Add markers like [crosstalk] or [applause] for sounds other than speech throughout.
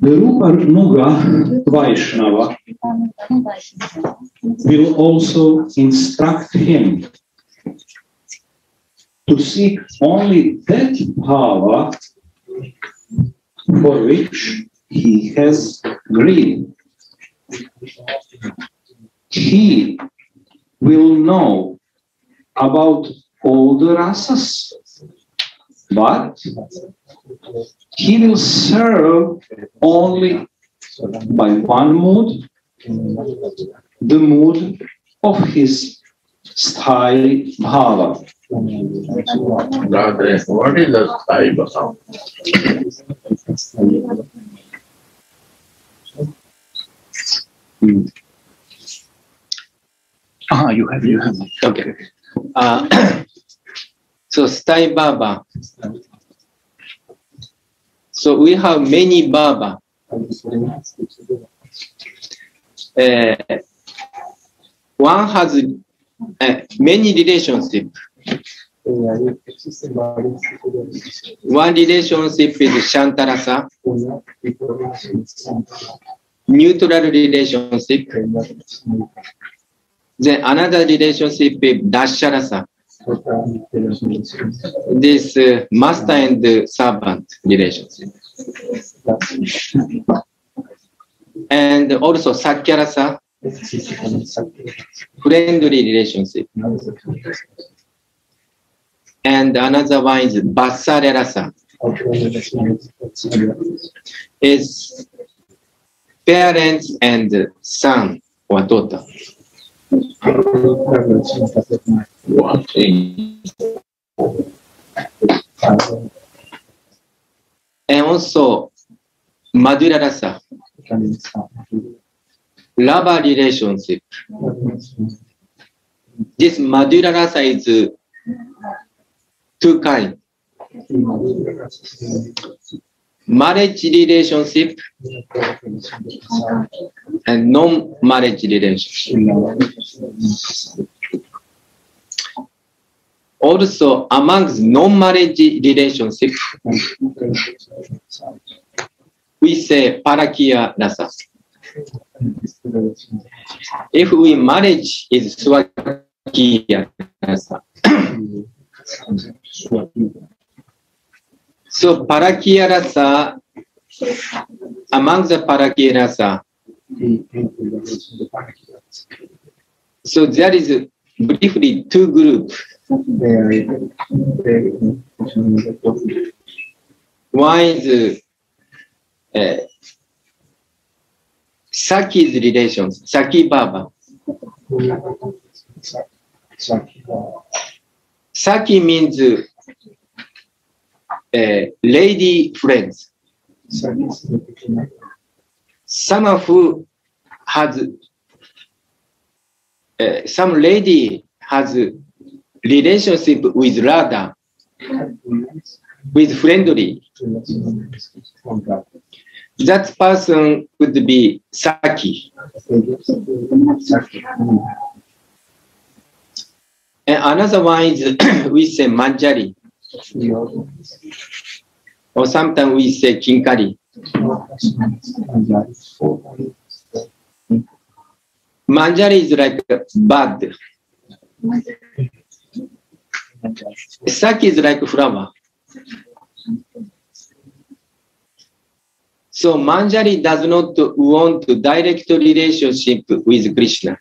The Rupa Nuga Vaishnava will also instruct him to seek only that power for which he has greed. He will know about all the rasas, but he will serve only by one mood, the mood of his sthai bhava. Radhe, what is the Sthai Bhava? Ah, you have, you have. Okay. Uh, so Stai Baba. So we have many Baba. Uh, one has uh, many relationships. One relationship is Shantarasa, neutral relationship. Then another relationship is Dasharasa. This uh, master and servant relationship. And also Sakyarasa, friendly relationship. And another one is Basarerasa, is parents and son or daughter. And also Madhura Rasa, lover relationship. This Madhura Rasa is two kinds. Marriage relationship and non-marriage relationship. Also, amongst non-marriage relationship, we say parakia rasa. If we marriage is swakiya rasa. [coughs] [coughs] So parakia rasa, among the parakia rasa, so there is briefly two groups. One is uh, Saki's relations, Saki Baba. Saki means uh, lady friends. Someone who has, uh, some lady has relationship with Radha, with friendly. That person could be Saki. And another one is [coughs] we say Manjari, or sometimes we say Kinkari. Manjari is like bud. Saki is like flower. So Manjari does not want direct relationship with Krishna.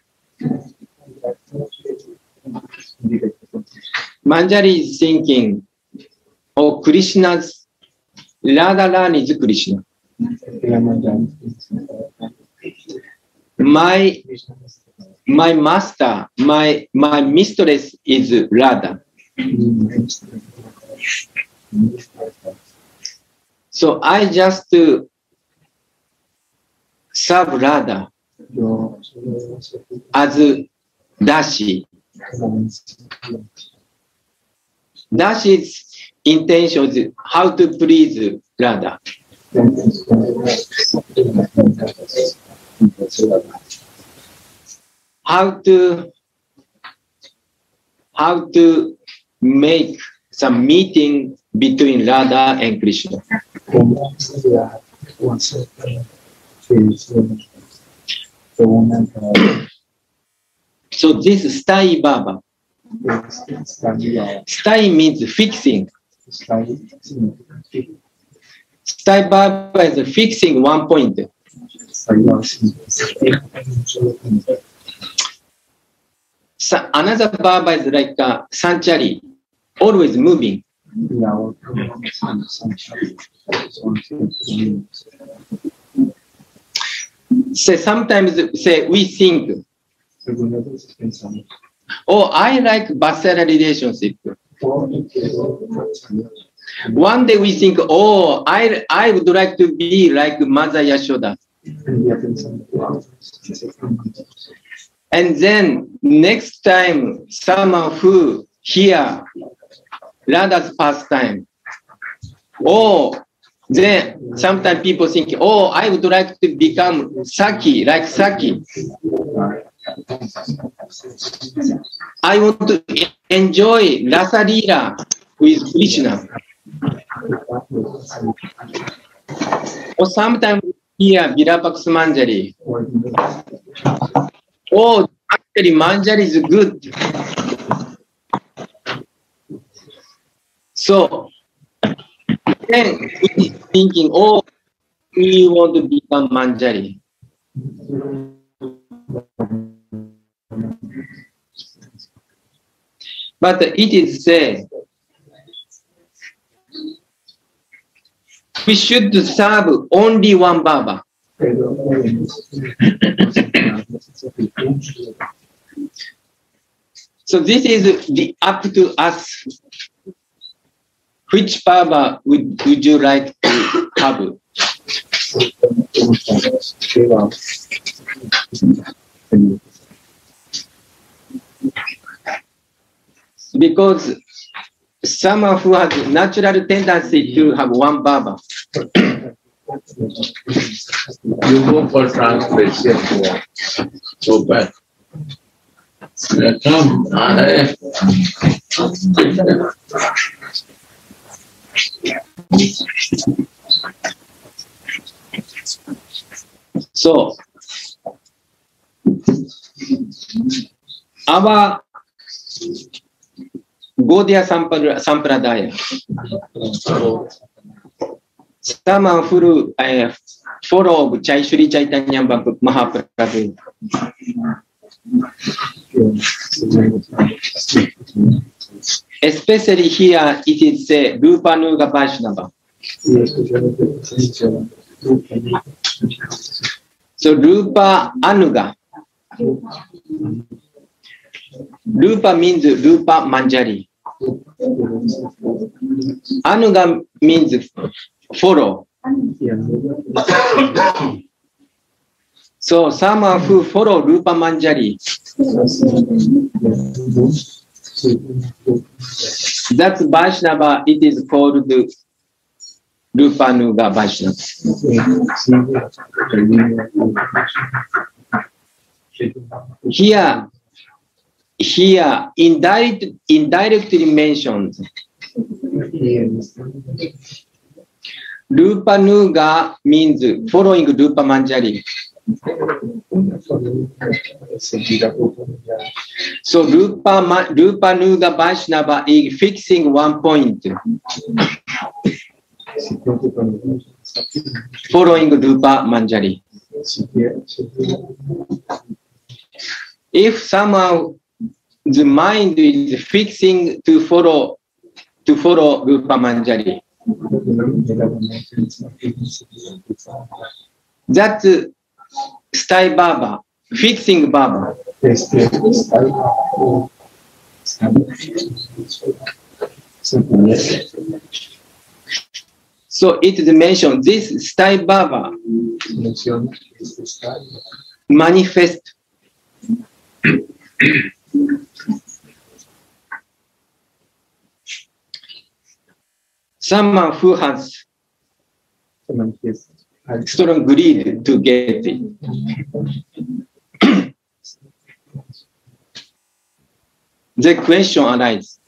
Manjari is thinking, oh, Krishna's, Radha Rani is Krishna. My, my master, my, my mistress is Radha. So I just uh, serve Radha as Dashi. Dashi intention is how to please Radha. How to how to make some meeting between Radha and Krishna. So this is Stai Baba. Stai means fixing. Stai Baba is fixing one point. Sa- another barba is like a sanctuary, always moving. Say sometimes say we think, oh, I like Basara relationship. One day we think, oh, I I would like to be like Mother Yashoda. And then next time, someone who hear Radha's pastime, oh, then sometimes people think, oh, I would like to become Saki, like Saki. I want to enjoy Rasa Leela with Krishna. Or sometimes hear Vilapa Kusumanjali. Oh, actually, Manjari is good. So, then thinking, oh, we want to become Manjari. But it is said, we should serve only one Baba. So this is the up to us. Which Baba would, would you like to have? Because someone who has natural tendency to mm. have one Baba, You go for translation. Go back. Yeah, Come. So, our ゴーディア・サンパラサンプラダーヤ。サーマンフル、えー、フォローオブ・チャイ・シュリ・チャイタニャンバブ・マハプラディ。Especially here, it is a Rupanuga Vaishnava. So, Rupa Anuga. Rupa means Rupa Manjari. Anuga means follow. So someone who follow Rupa Manjari, that's Vaishnava, it is called Rupanuga Vaishnava. Here, here indirect, indirectly mentioned Rupanuga means following Rupa Manjari. So Rupa, Ma- Rupanuga Vaishnava is fixing one point, following Rupa Manjari. If somehow the mind is fixing to follow to follow Rupa Manjari, that's uh, Stai Baba, fixing Baba. So it is mentioned this Stai Baba manifest someone who has strong greed to get it. the question arises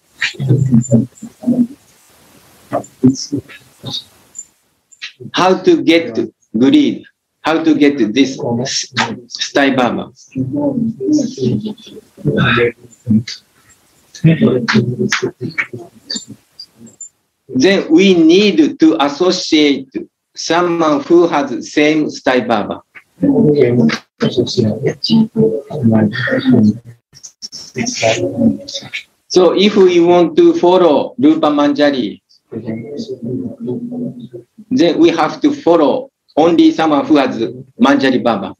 how to get greed, how to get this stai Baba. Then we need to associate someone who has same Stai Baba. So if we want to follow Rupa Manjari, then we have to follow only someone who has Manjari Baba.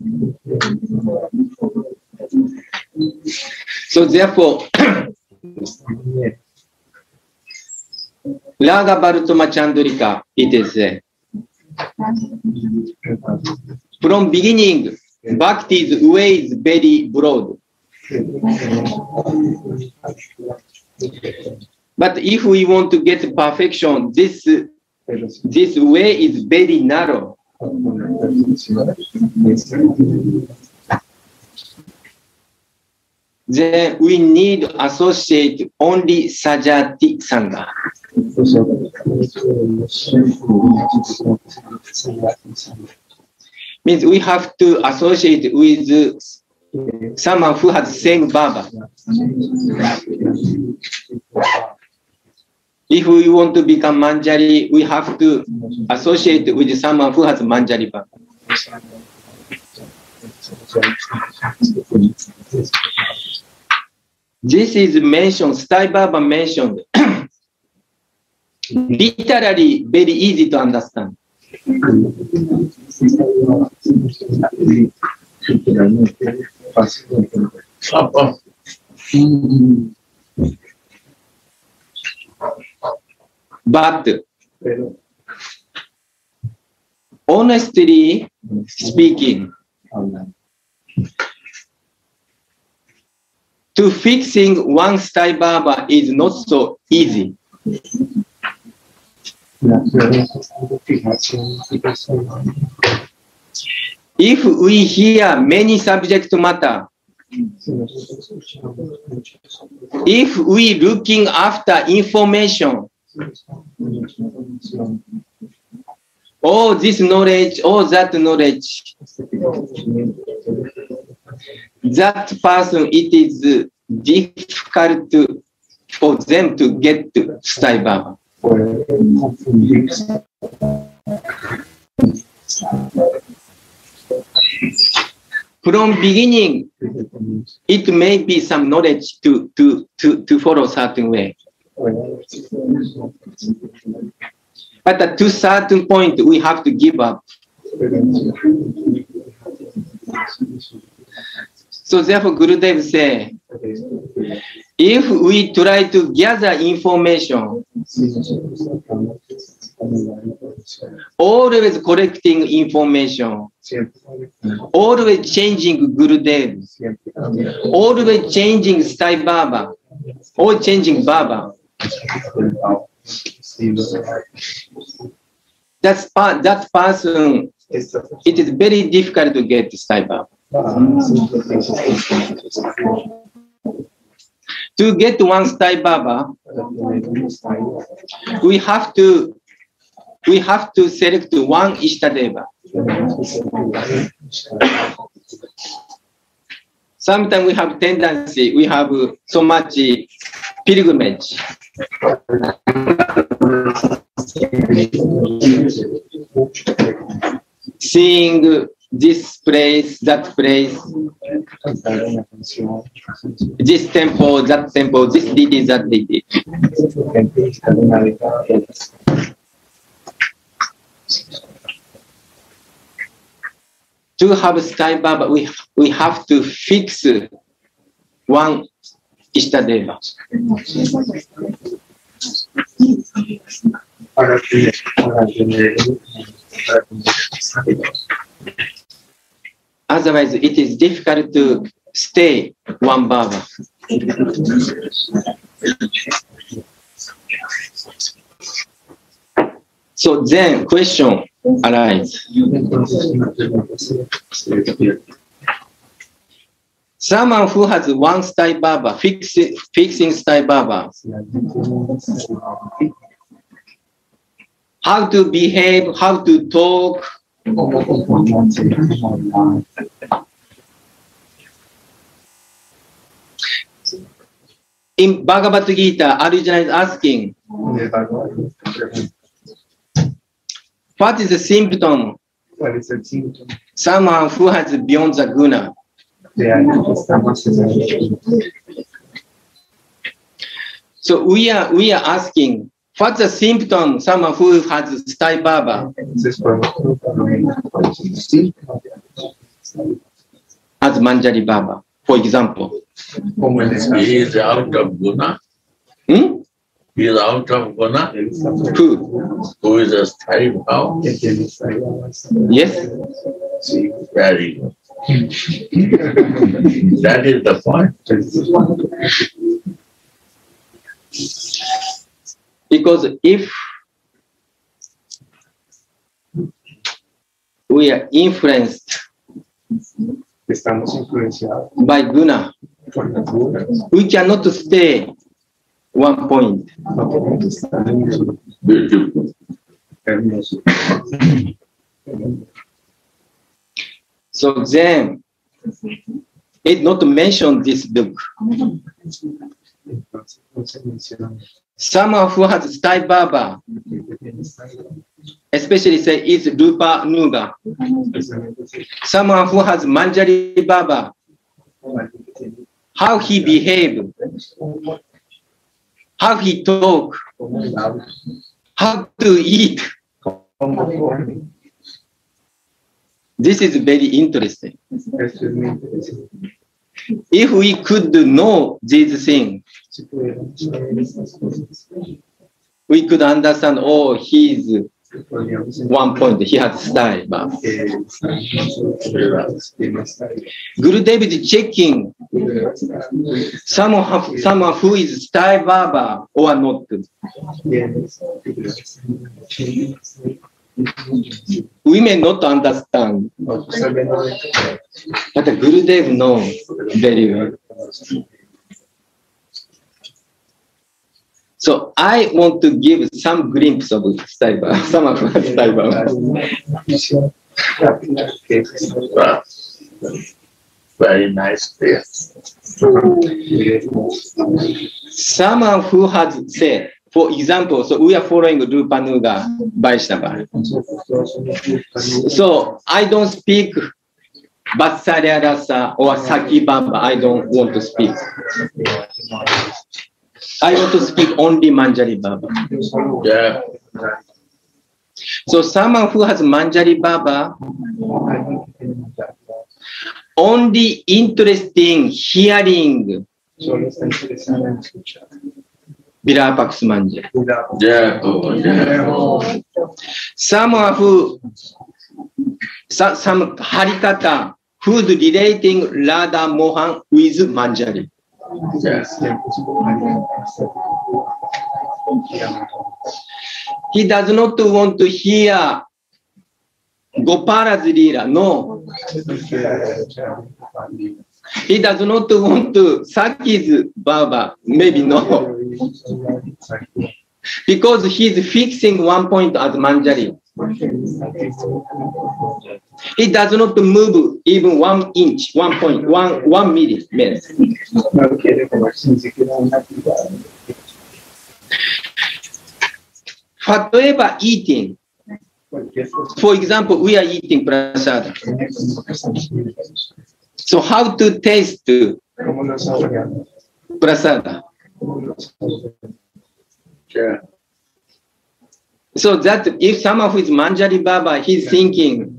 So therefore, [clears throat] Raga Vartma Chandrika, it is said. From beginning, Bhakti's way is very broad. But if we want to get perfection, this, this way is very narrow. Then we need associate only Sajati Sangha. Means we have to associate with someone who has same Baba. If we want to become Manjari, we have to associate with someone who has Manjari Baba. This is mentioned, Stai Baba mentioned, literally very easy to understand. But honestly speaking, to fixing one Stai Baba is not so easy. If we hear many subject matter, if we looking after information, all this knowledge, all that knowledge, that person, it is uh, difficult to, for them to get to Stai Baba. From beginning, it may be some knowledge to, to, to, to follow certain way. But at to certain point, we have to give up. So therefore, Gurudev say, if we try to gather information, always collecting information, always changing Gurudev, always changing Stai Baba, or changing Baba. That's that person, it is very difficult to get Stai Baba. To get one Sai Baba, we have to we have to select one Ishtadeva. Sometimes we have tendency, we have so much pilgrimage. Seeing this place, that place, this temple, that temple, this deity, that deity. To have Stai Baba, we, we have to fix one Ishtadeva. Otherwise, it is difficult to stay one Baba. So then question arises. Someone who has one Stai Baba, fixing, fixing Stai Baba, how to behave, how to talk, In Bhagavad Gita, Arjuna is asking, what is the symptom? ¿Cuál es el Someone who has beyond the guna. So we are we are asking, what's the symptom? Someone who has Stai Baba Entonces, podemos preguntarnos, ¿cuál es el síntoma as Manjari Baba, for example. como el He is out of guna. Hmm? He is out of guna. él está fuera, Who? Who is a stay power? que tiene esta idea, Yes? sí, Very good. That is the point. Because if we are influenced by guna, por las dudas, we cannot stay one point. no podemos estar en el Beautiful. hermoso. So then, it not mention this book. Someone who has Stai Baba, especially say is Rupanuga. Someone who has Manjari Baba, how he behave, how he talk, how to eat. This is very interesting. If we could know these things, Si pudiéramos saber estas cosas, we could understand, oh, he's one point, he has style. Baba. que nosotros tiene esta idea. Gurudev is checking someone, have, someone who is style Baba or not. Tienes We may not understand, Nosotros sabiendo de esto, but Gurudev knows very well. So I want to give some glimpse of style Baba, some of style Baba. visión rápida que es Wow. Very nice there. Someone who has said, for example, so we are following Rupanuga Vaishnava. So I don't speak Vatsalya Rasa or Saki Baba. I don't want to speak. I want to speak only Manjari Baba. Yeah. So someone who has Manjari Baba only interesting hearing Solo está interesada en escuchar. Vilapa Kusumanjali. Yeah. Oh, yeah. Someone who so- some Hari-katha who's relating Radha Mohan with Manjari. Yeah. He does not want to hear Gopala's Leela. No. He does not want to suck his barber. Maybe no. Because he's fixing one point as Manjari. He does not move even one inch, one point, one, one millimeter. Whatever eating, for example, we are eating prasada. So how to taste ¿Cómo lo prasada? Yeah. So that if someone who is Manjari Baba, he's thinking,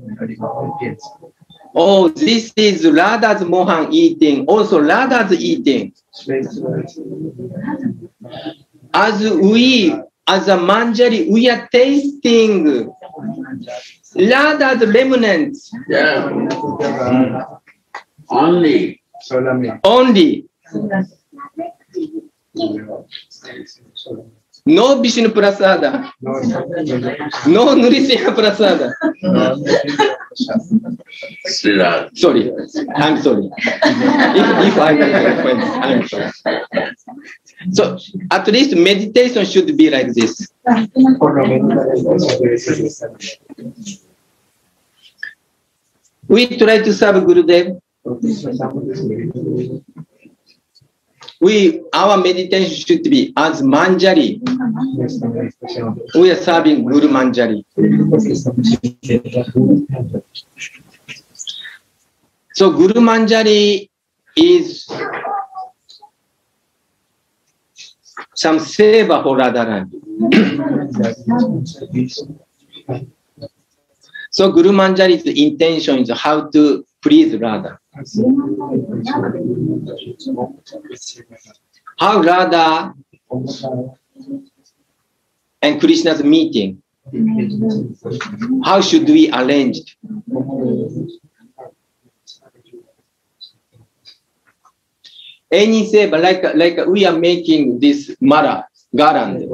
oh, this is Radha's Mohan eating, also Radha's eating. As we, as a Manjari, we are tasting Radha's remnants Yeah. Only. Solamente. only. No Vishnu Prasada, No, no Nrisimha Prasada. Sorry, I'm sorry. If, if I make offense, I'm sorry. So at least meditation should be like this. Por lo menos la meditación debe ser de esta manera. We try to serve Gurudev. We, our meditation should be as Manjari. We are serving Guru Manjari. So Guru Manjari is some seva for Radharani. So Guru Manjari's intention is how to please Radha. How Radha and Krishna's meeting, how should we arrange? Any seva, like, like we are making this mara garland.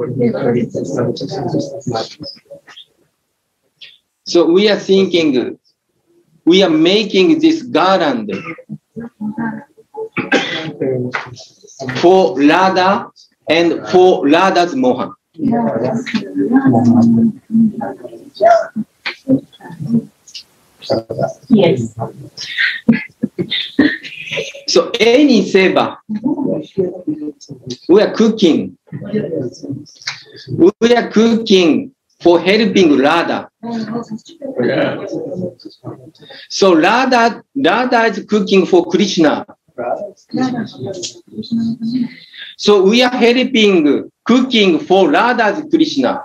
So we are thinking, we are making this garland for Radha and for Radha's Mohan. Yes. So any seva, we are cooking. We are cooking for helping Radha. Yeah. So Radha, Radha is cooking for Krishna. So we are helping cooking for Radha's Krishna.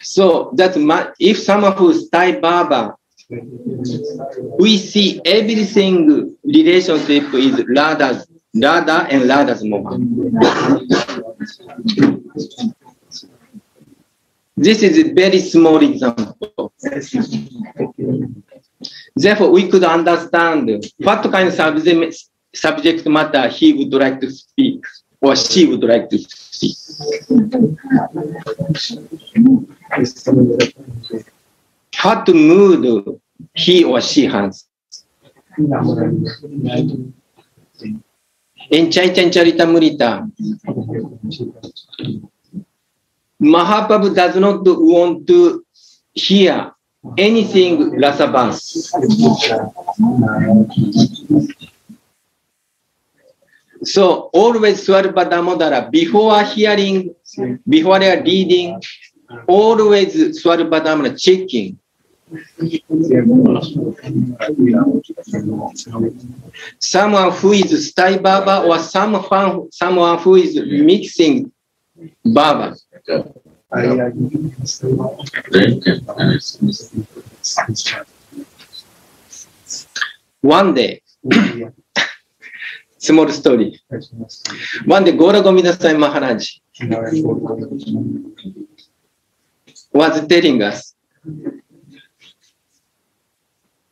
So that my, if someone who's Stai Baba, we see everything relationship is Radha's, Radha and Radha's Mohan. This is a very small example. Therefore, we could understand what kind of subject, subject matter he would like to speak or she would like to speak. What mood he or she has. In Chaitanya Mahaprabhu does not want to hear anything rasabas. So always Swarpa Damodara, before hearing, before reading, always Swarpa Damodara checking. Someone who is Stai Baba or someone, someone who is mixing Baba. One day, small story. One day, Gora Gomidasai Maharaj was telling us,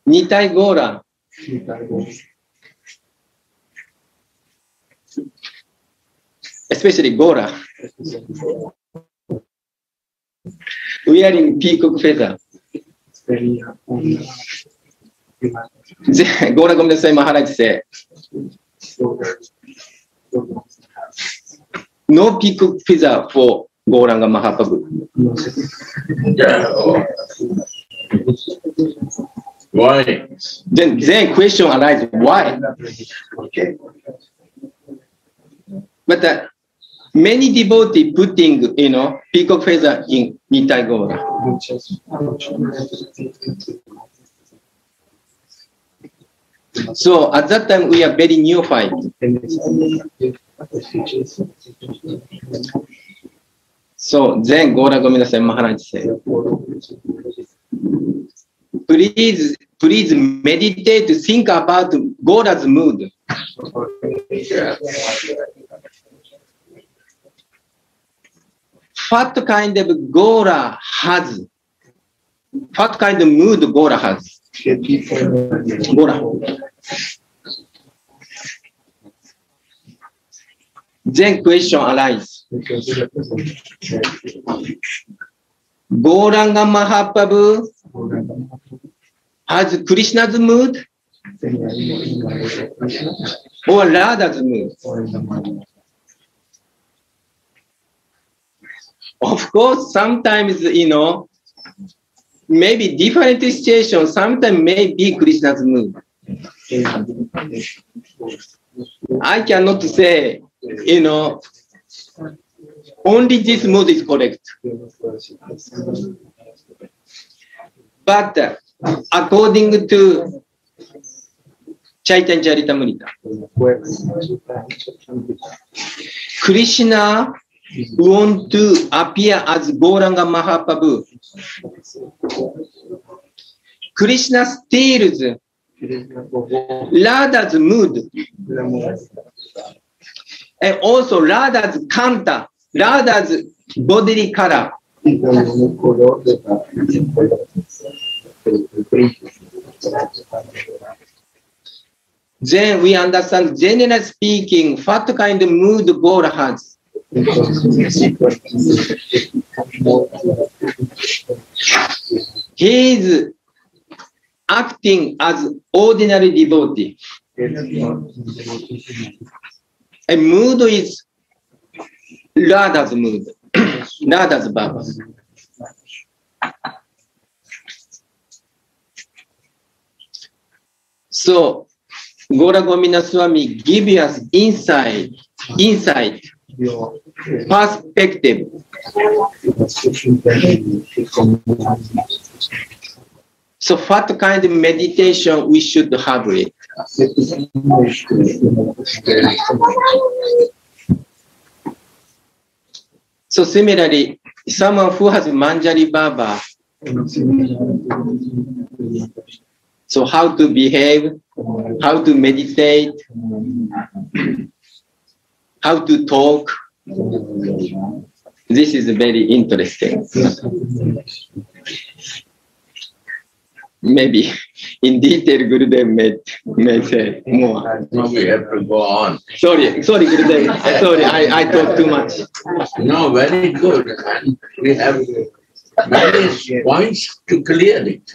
2対5欄。2対5。especially Gora. Wearing peacock feather. Gora Gomdasai Maharaj said, No peacock feather for Goranga Mahaprabhu. Oh. Why? Then, then question arises, why? But uh, many devotees putting, you know, peacock feather in Nitai Gaura. So at that time, we are very neophyte. So then Gaura Gomidasai Maharaj said, please, please meditate, think about Gaura's mood. What kind of Gora has? What kind of mood Gora has? Gora. Then question arises. Gauranga Mahaprabhu has Krishna's mood or Radha's mood? of course, sometimes, you know, maybe different situation, sometimes may be Krishna's mood. I cannot say, you know, only this mood is correct. But according to Chaitanya Charitamrita, Krishna want to appear as Gauranga Mahaprabhu. Krishna steals Radha's mood and also Radha's kanta, Radha's bodily color. Then we understand, generally speaking, what kind of mood God has. He is acting as ordinary devotee. And mood is Radha's mood, [clears throat] Radha's Baba. So, Gomina Swami give us insight, insight, perspective. So, what kind of meditation we should have it? So, similarly, someone who has Manjari Baba, so how to behave, how to meditate, how to talk. This is very interesting. Maybe in detail, Gurudev may, may say more. No, we have to go on. Sorry, sorry, Gurudev. Sorry, I, I talk too much. No, very good. And we have various points to clear it.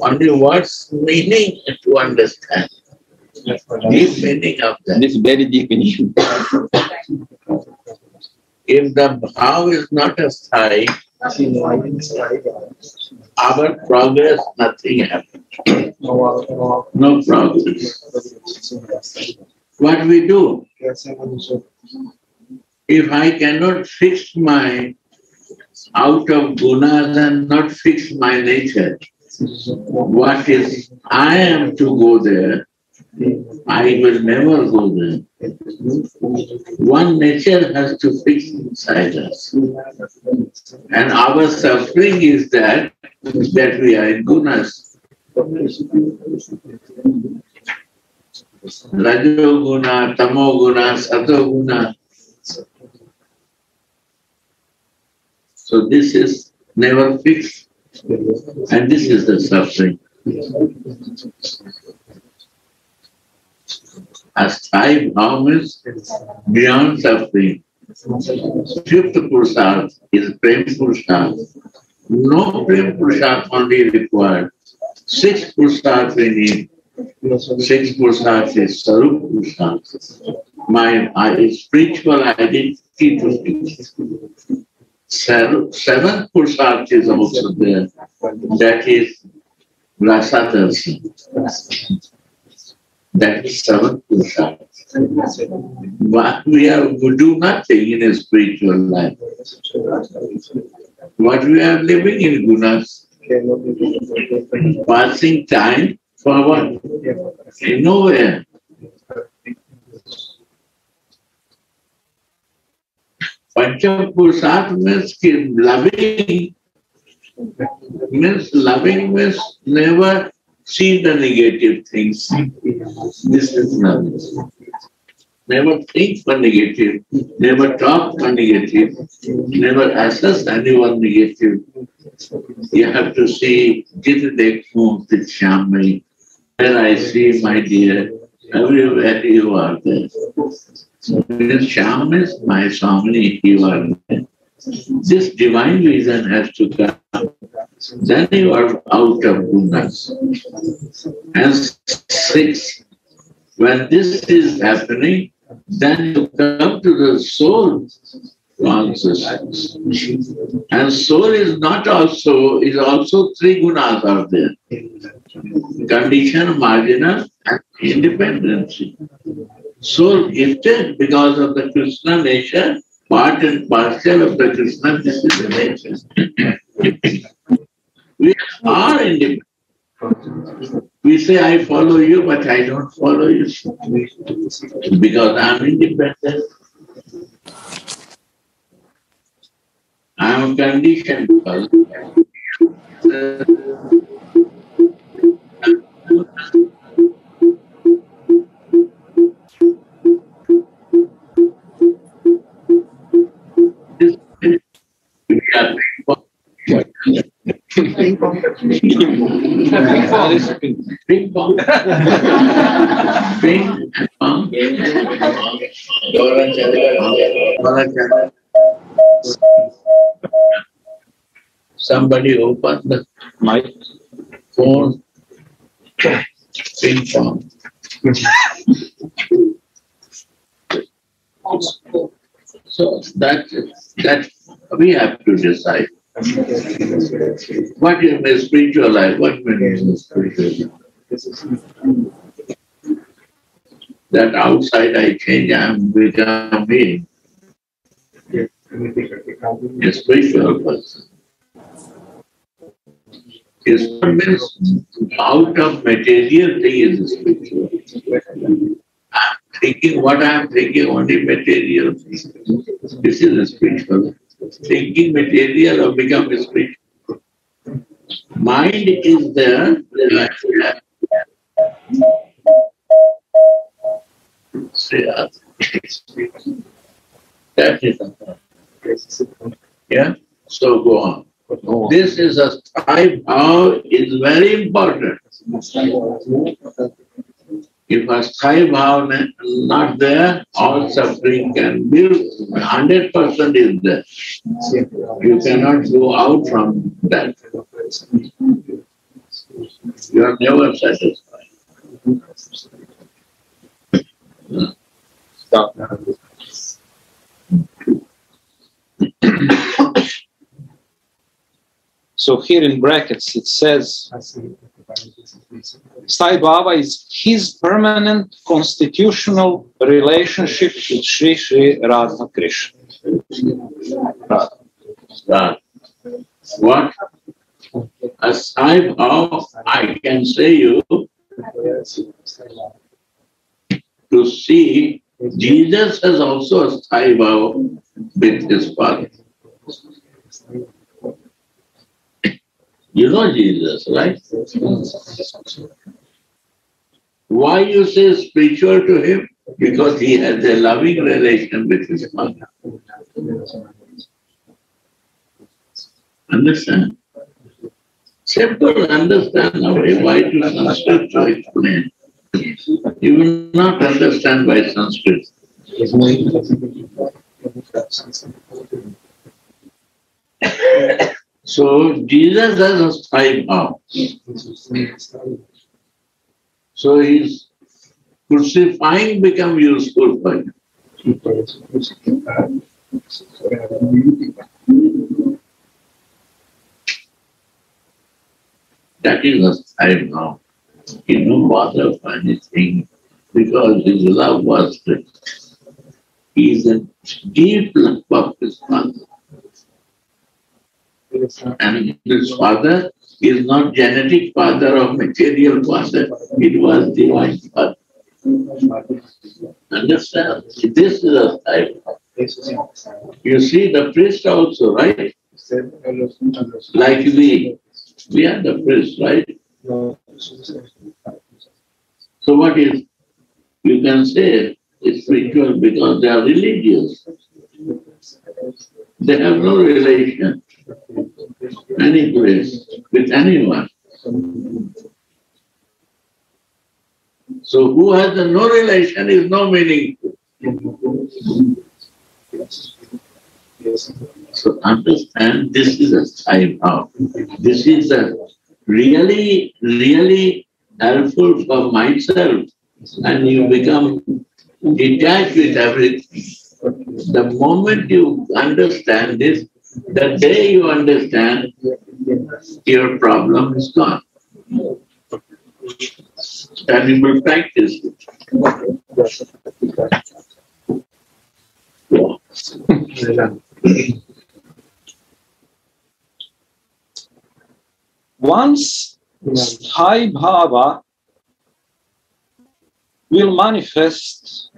Only what's meaning to understand. Deep meaning of that. This very deep meaning. If the how is not a style, our progress, nothing happens. No progress. What we do, if I cannot fix my out of gunas and not fix my nature, what is I am to go there, I will never go there. One nature has to fix inside us. And our suffering is that that we are in gunas. Rajo guna, tamo guna, sato guna. So this is never fixed. And this is the suffering. As time means beyond suffering. Fifth Purusharth is Prem Purusharth. No Prem Purusharth only required. Six Purusharth we need. Six Purusharth is Sarup Purusharth. My spiritual identity to. Seven, seventh Purusharth is also there. That is Rasadarsan. That is seventh Purusharth. But we are we do nothing in a spiritual life. What we are living in gunas, passing time for what? Nowhere. Panchapurusharth means loving, means loving means never see the negative things. This is loving. Never think for negative, never talk for negative, never assess anyone negative. You have to see, did they with Shamai? Where I see my dear, everywhere you are there. Means Sham is my Swami, you are there. This divine vision has to come. Then you are out of gunas. And six, when this is happening, then you come to the soul consciousness. And soul is not also, is also three gunas are there. Condition, marginal, and independency. Soul gifted because of the Krishna nature, part and parcel of the Krishna, is nature. we are independent. We say, I follow you, but I don't follow you. Because I'm independent. I'm conditioned because we are ping pong. Ping pong. Ping pong. Dora Chandra. Somebody open the mic, phone, ping pong. So that, that we have to decide. What is my spiritual life? What means spiritual life? That outside I change, I am become me, a spiritual person. Is means out of material thing is spiritual. I'm thinking what I'm thinking only material. This is spiritual. Thinking material or become spiritual. Mind is there. That is yeah. So go on. This is a type how is very important. If a sthai bhav not there, all suffering can be hundred percent is there. You cannot go out from that. You are never satisfied. Stop. So here in brackets it says Sthai Bhava is his permanent constitutional relationship with Sri Sri Radha Krishna. Radha. What? A sthai bhav, I can say you to see Jesus has also a sthai bhav with his father. You know Jesus, right? Why you say spiritual to him? Because he has a loving relation with his father. Understand? Simple, understand now. Why to Sanskrit to explain? You will not understand by Sanskrit. So Jesus has a sthai now. So his crucifying become useful for. That is a sthai now. He no bother for anything because his love was great. He is a deep love of his father. And his father is not genetic father or material father, it was divine father. Understand? This is a type. You see the priest also, right? Like we, we are the priest, right? So what is, you can say it's spiritual because they are religious. They have no relation, any place, with anyone. So who has no relation is no meaning. So understand this is a of. This is a really, really helpful for myself and you become detached with everything. The moment you understand this, the day you understand, your problem is gone. Animal practice. Once Sthai Bhava will manifest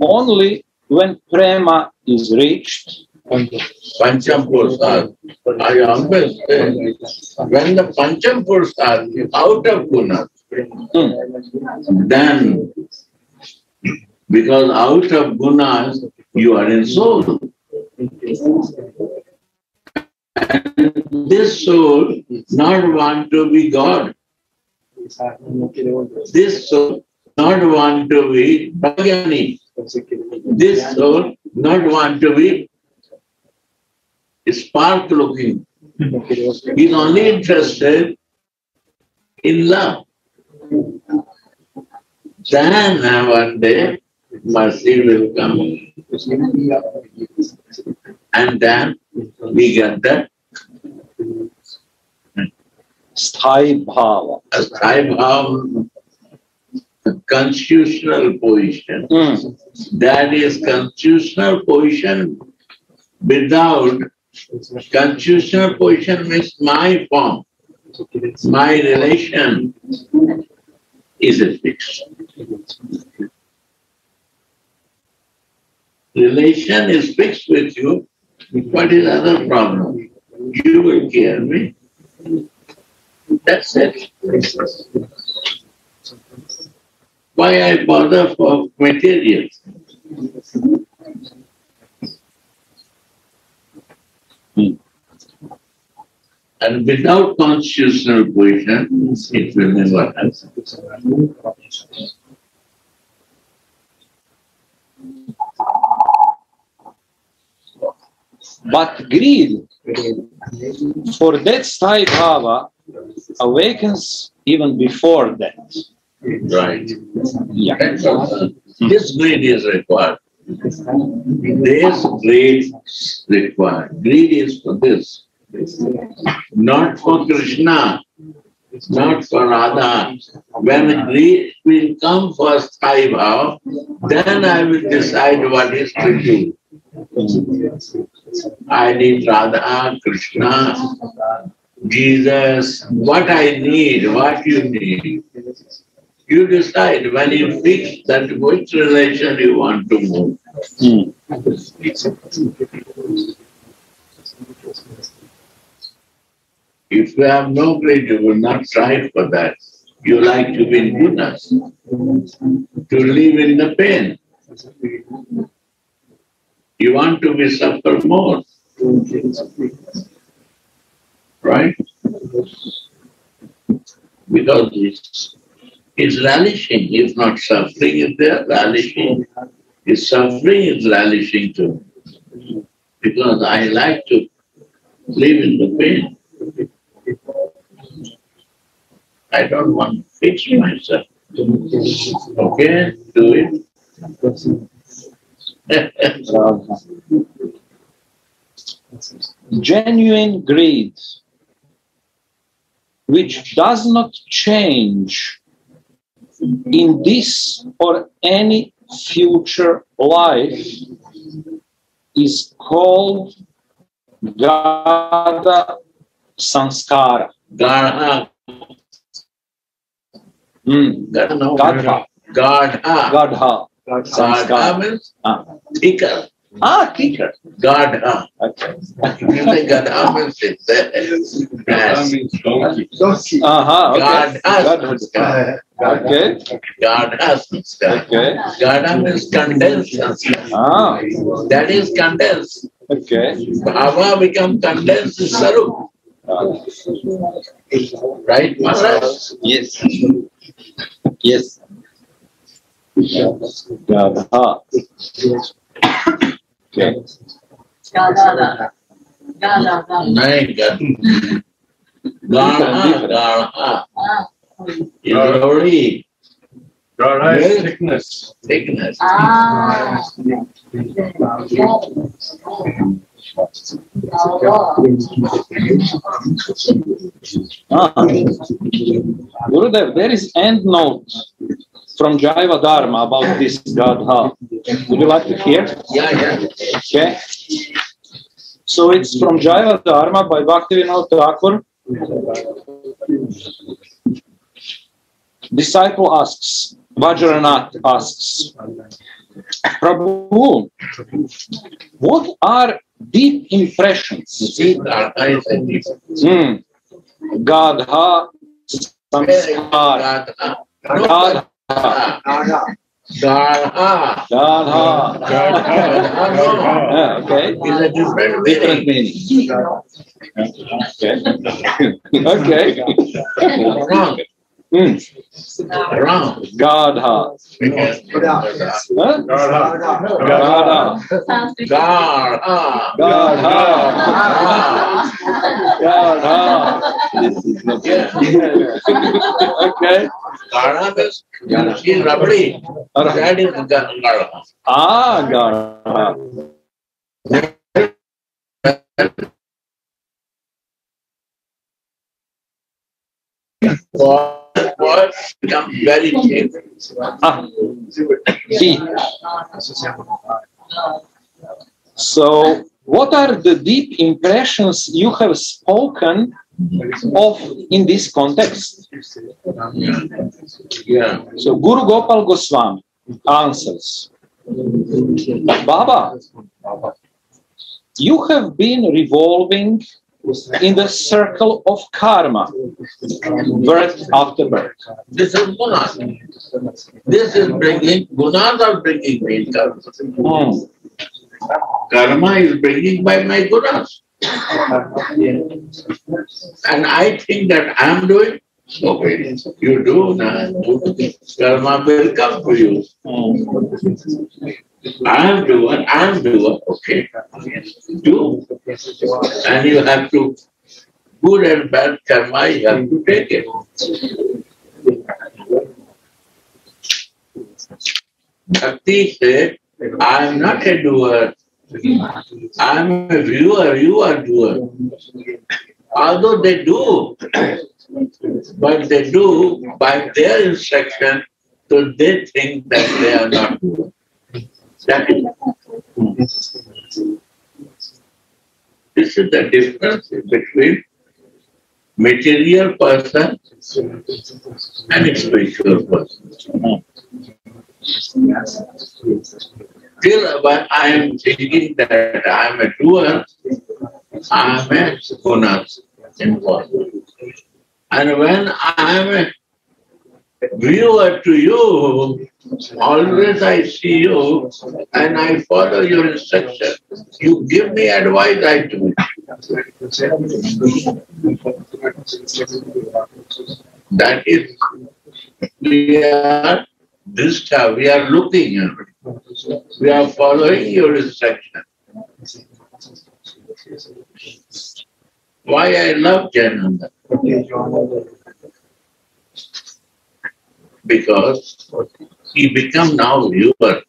only when prema is reached Pancham Purushar. I always say, when the Pancham Purushar is out of guna, then because out of gunas you are in soul. And this soul not want to be God. This soul not want to be Bhagani. This soul not want to be spark looking. He's only interested in love. Then one day mercy will come and then we get the Sthai Bhava. type of constitutional position. Hmm. That is constitutional position without constitutional position means my form, my relation is a fixed. Relation is fixed with you. What is other problem? You will care me. That's it. Why I bother for materials? Hmm. And without constitutional position, it will never happen. But greed for that Sthai Bhava awakens even before that. Right. Yeah. This greed is required. This greed required. Greed is for this. Not for Krishna, not for Radha. When greed will come for Sthai Bhava, then I will decide what is to do. I need Radha, Krishna, Jesus, what I need, what you need. You decide when you fix that which relation you want to move. Hmm. If you have no greed, you will not strive for that. You like to be in goodness, to live in the pain. You want to be suffer more, right? Because it's, it's relishing. If not suffering is there, relishing. If suffering is relishing too. Because I like to live in the pain. I don't want to fix myself. Okay, do it. [laughs] Genuine greed, which does not change in this or any future life, is called Gadha Sanskara. Gadha, Hmm. Gadha. Gadha. Gadha. Gadha. Gadha Sanskara. means Ah. thicker. Ah, kicker. Gadha. Okay. If you say Gadha means it's there. Yes. Uh-huh. Okay. Gadha Gadha. Sanskara. Okay. Gadha Sanskara. Okay. Gadha means condensed Sanskara. Ah. That is condensed. Okay. Bhava become condensed Sarup. Right, Maharaj? Yes. Yes. Gadha. Okay. Ganana. Ganana. Nine Ganana. Ganana. Ganana. Gana is thickness. Thickness. Ah. Ah. Gurudev, there is end note from Jaiva Dharma about this Gadha. Would you like to hear? Yeah, yeah. Okay. So it's from Jaiva Dharma by Bhaktivinoda Thakur. Disciple asks, Vrajanath asks, Prabhu, what are deep impressions? See, Radha is a deep. Hmm. Gadha, samskar, Radha. Gadha, Radha. Radha. Gadha. Yeah, okay. Is a different Different meaning. Okay. [laughs] okay. [laughs] Wrong. Hmm. Wrong. Gadha. Because Huh? Radha. Gadha. Sanskrit. Radha. Gadha. Gadha. This is not Okay. Radha means she is rubbery. That is Radha. Ah, Gadha. What what become very thick. Ah. So, what are the deep impressions you have spoken of in this context? Yeah. Yeah. So, Guru Gopal Goswami answers Baba, you have been revolving in the circle of karma, birth after birth. This is gunas. This is bringing, gunas are bringing me karma. Hmm. Karma is bringing by my gunas. And I think that I am doing, okay, you do, na, karma will come to you. I am doer, I am doer, okay, do. And you have to, good and bad karma, you have to take it. Bhakti said, I am not a doer, I am a viewer, you are doer. Although they do, but they do by their instruction, so they think that they are not is, this is the difference between material person and spiritual person. Till I am thinking that I am a doer, I am a gunas involved. And when I am a viewer to you, always I see you and I follow your instruction. You give me advice, I do. That is, we are this drishta, we are looking. We are following your instruction. Why I love Jananda? Because he become now viewer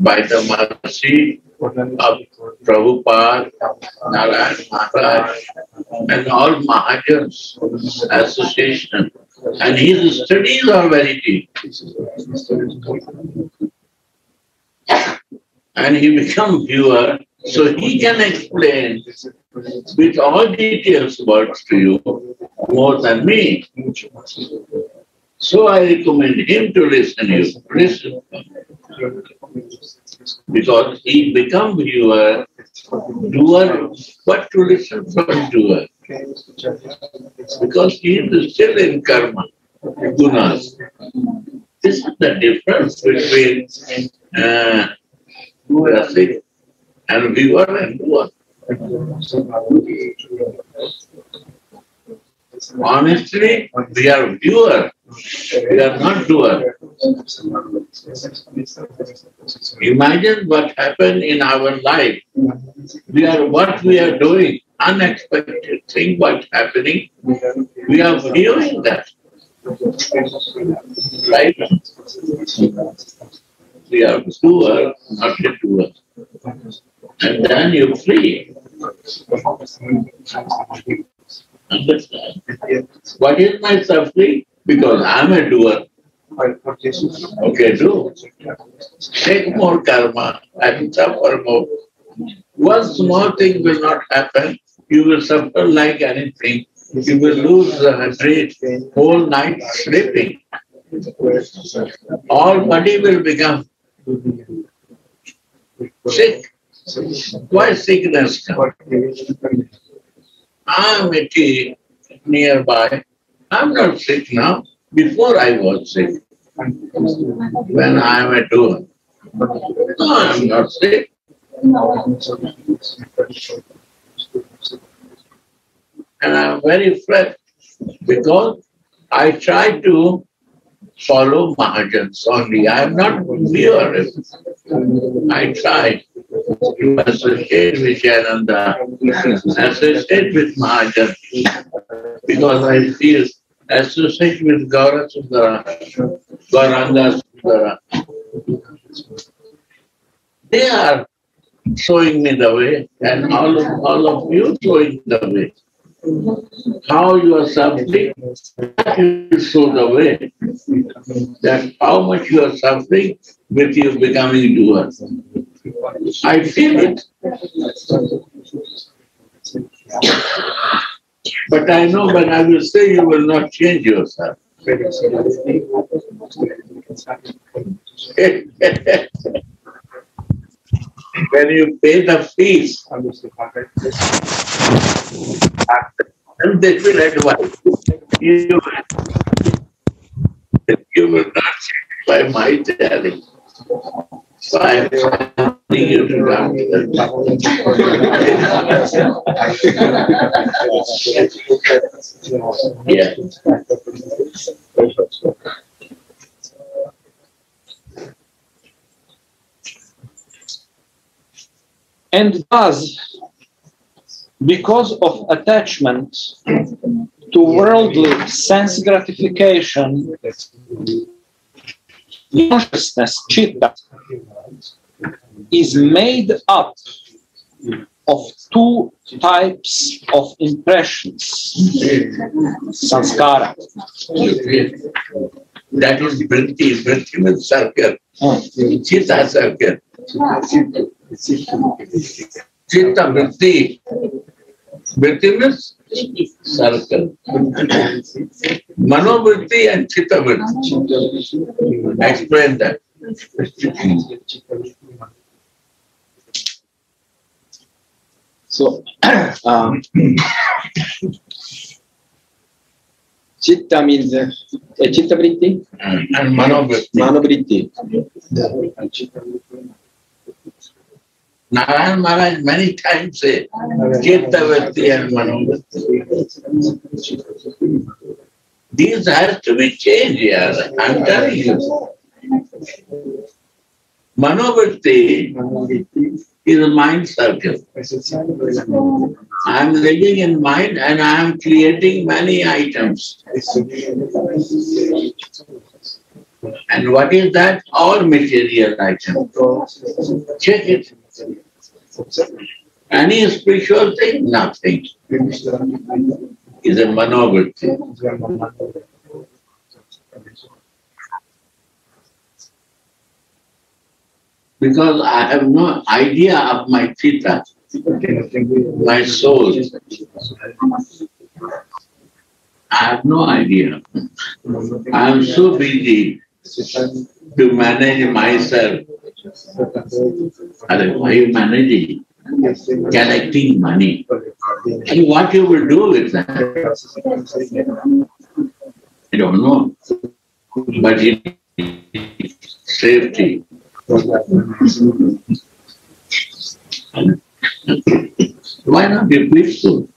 by the mercy of Prabhupada, Narayan Maharaj, and all Mahajans association. And his studies are very deep. And he become viewer, so he can explain with all details words to you more than me. So I recommend him to listen you. Listen. Because he become viewer, doer, what to listen from doer? Because he is still in karma, gunas. This is the difference between uh, Rasik and viewer and doer. Honestly, we are viewer, we are not doer. Imagine what happened in our life. We are what we are doing, unexpected thing what's happening. We are viewing that. Right? We are doer, not a doer. And then you flee. Understand? What is my suffering? Because I'm a doer. Okay, do. Take more karma and suffer more. One small thing will not happen. You will suffer like anything. You will lose the dream whole night sleeping. All body will become sick. Why sickness come? I'm a tea nearby. I'm not sick now. Before I was sick. When I'm a doer. No, I'm not sick. And I'm very fresh because I try to follow Mahajans only. I'm not pure. I try to associate with Shananda, associate with Mahajan, because I feel associate with Gaura Sundara, Gauranga Sundara. They are showing me the way, and all of, all of you showing the way. How you are suffering, that will show the way. That how much you are suffering with you becoming doer. I feel it. But I know when I will say you will not change yourself. [laughs] when you pay the fees, and they will advise you. You will not change by my telling. So I am telling you to come to the Yeah. [laughs] and thus, because of attachment to worldly sense gratification, consciousness, chitta, is made up of two types of impressions, sanskara. That is Vritti. Vritti means circle. Chitta circle. Chitta Vritti. Vritti means circle. Manovritti and Chitta Vritti. Explain that. So, [clears throat] um, chitta means uh, chitta vritti, And Manovritti. manovritti. Narayan Maharaj many times say Chitta Vritti and Manovritti. These have to be changed here. I'm telling you. Manovritti is a mind circle. I'm living in mind and I'm creating many items. And what is that? All material items. Check it. Any spiritual thing? Nothing. Is a manovritti. Because I have no idea of my chitta, my soul. I have no idea. I am so busy to manage myself. Are you managing? Collecting money. And what you will do with that? I don't know. But it safety. Why not be peaceful?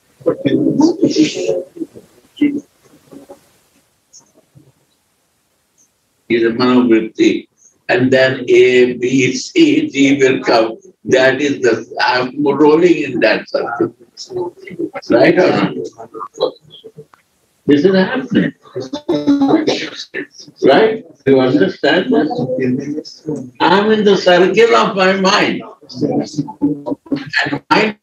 Is a manovritti. And then A, B, C, D will come. That is the, I'm rolling in that circle. Right or not? This is happening. Right? You understand that? I'm in the circle of my mind. And mind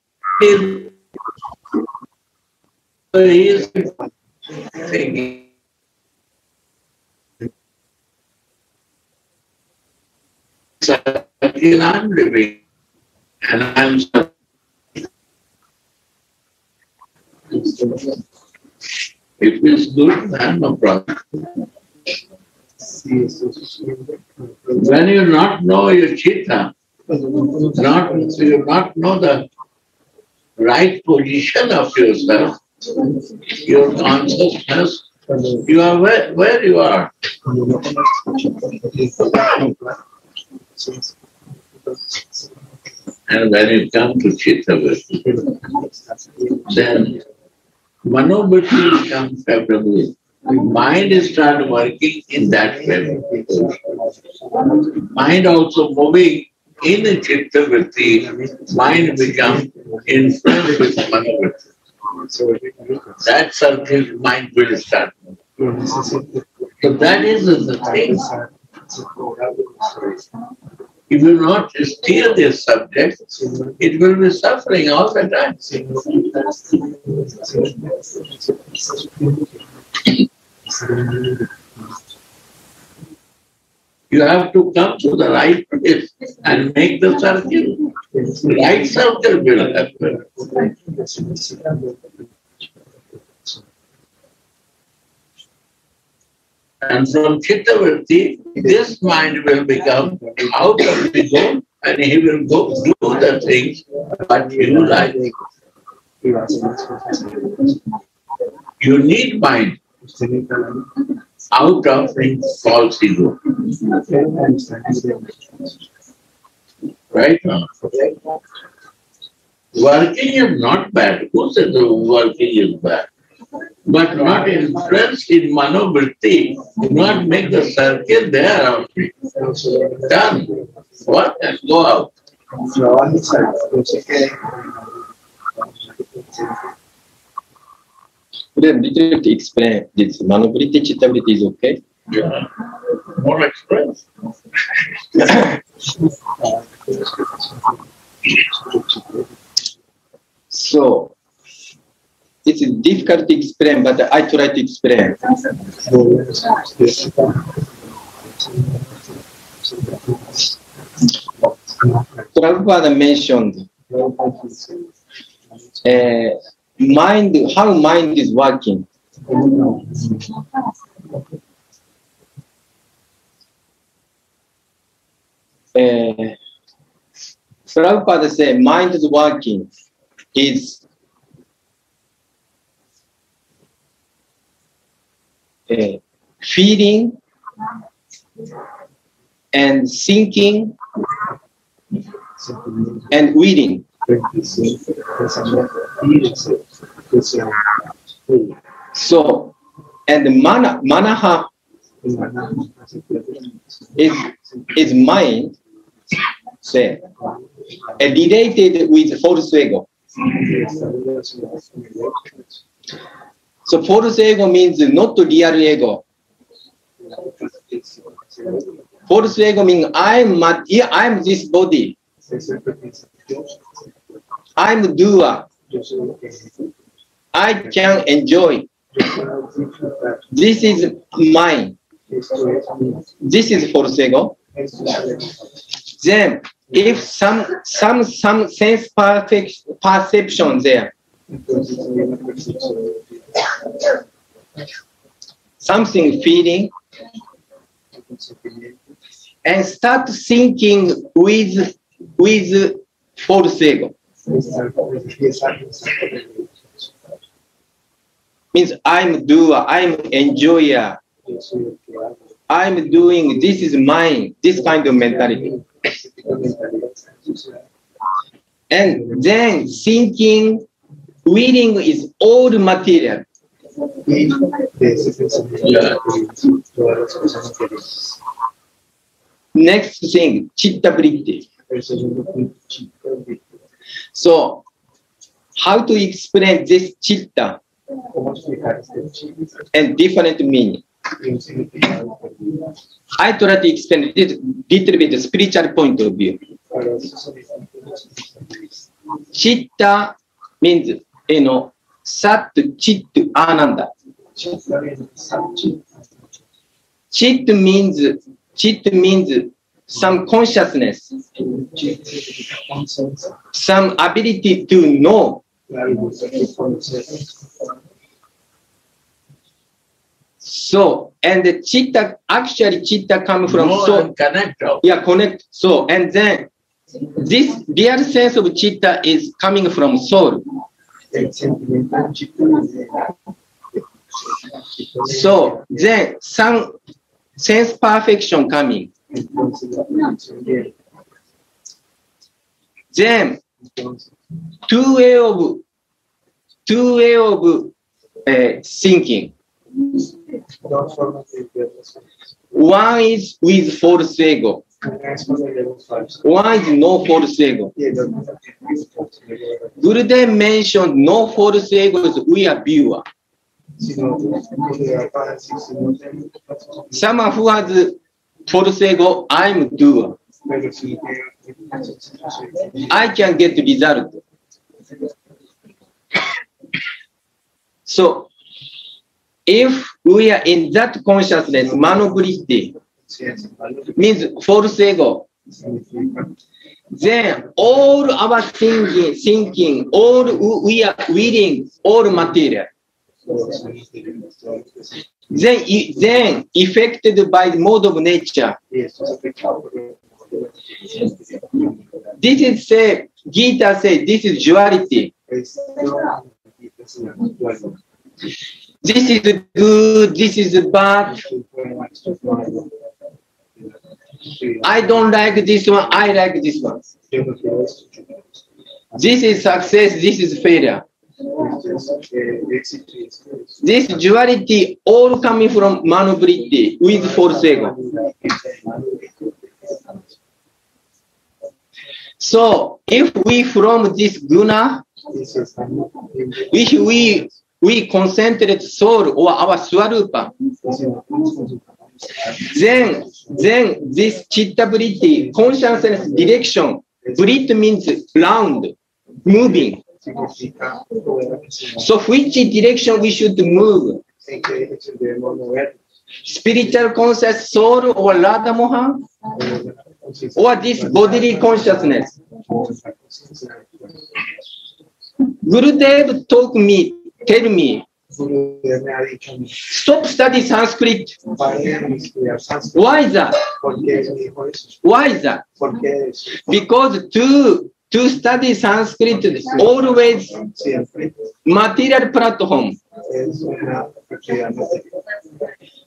is thinking. Circle I'm living. And I'm it feels good, then no problem. When you not know your chitta, not you not know the right position of yourself, your consciousness, you are where, where you are. And when you come to chitta then Manobuddhi becomes favorable. Mind is start working in that way. Mind also moving in the chitta vritti, mind becomes influenced with manobuddhi. That circle mind will start. So that is the thing. If you not steer this subject, it will be suffering all the time. You have to come to the right place and make the circle. Right circle will happen. And from Chittavritti, this mind will become out of ego and he will go do the things that you like. You need mind out of false ego. Right? Working is not bad. Who the working is bad? But not influenced in manovritti, not make the circle there. Done. Work and go out. Could you little bit explain this manovritti chittavritti is okay? Yeah. More express. [laughs] So it's difficult to explain, but I try to explain. Prabhupada mentioned uh, mind, how mind is working. Uh, Prabhupada said mind is working is uh, feeling and thinking and reading. So, and the mana, manaha is, is mind, say, uh, related with false ego. So false ego means not real ego. False ego means I'm I'm this body. I'm doer. I can enjoy. This is mine. This is false ego. Then if some some some sense perfect perception there, something feeling, and start thinking with with false ego. Means I'm doer, I'm enjoyer, I'm doing this is mine, this kind of mentality. And then thinking, willing is old material. Next thing, chitta vritti. So, how to explain this chitta? And different meaning. I try to explain it little bit spiritual point of view. Chitta eso son distintos. Chitta means, Sat, Chit, Ananda. Chi está bien, Satchi. Chit means, Chit means some consciousness, Chi significa conciencia. some ability to know. La habilidad de conocer. So, and the Chitta, actually Chitta come from know so, connect yeah, connect. So, and then this real sense of Chitta is coming from soul. So, then some sense perfection coming. Then two way of two way of uh, thinking. One is with false ego. Is no false ego. Gurudev mentioned no false ego is we are te Someone who has false ego, I'm doer. I can get result. So if we are in that consciousness, manobuddhi means false ego, then all our thinking, thinking, all we are willing, all material, then, then affected by the mode of nature. This is say, Gita say, this is duality. This is good, this is bad. I don't like this one, I like this one. This is success, this is failure. This duality all coming from manobuddhi with false ego. So if we from this guna, if we we concentrate soul or our swarupa, then then this chittabriti, consciousness direction, brit means round, moving. So which direction we should move? Spiritual conscious soul or Radha Mohan? Or this bodily consciousness? Gurudev told me, tell me, Stop study Sanskrit. Why is that? Why that? Because to, to study Sanskrit always material platform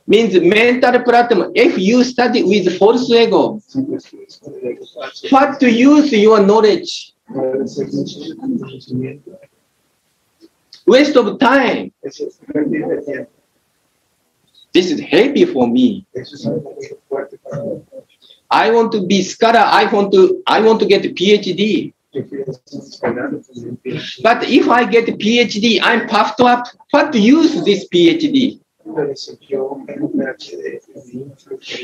means mental platform. If you study with false ego, what to use your knowledge? Waste of time. This is heavy for me. I want to be scholar. I want to I want to get PhD. ser escalar But if I get a PhD, I'm puffed up. What use this PhD? PhD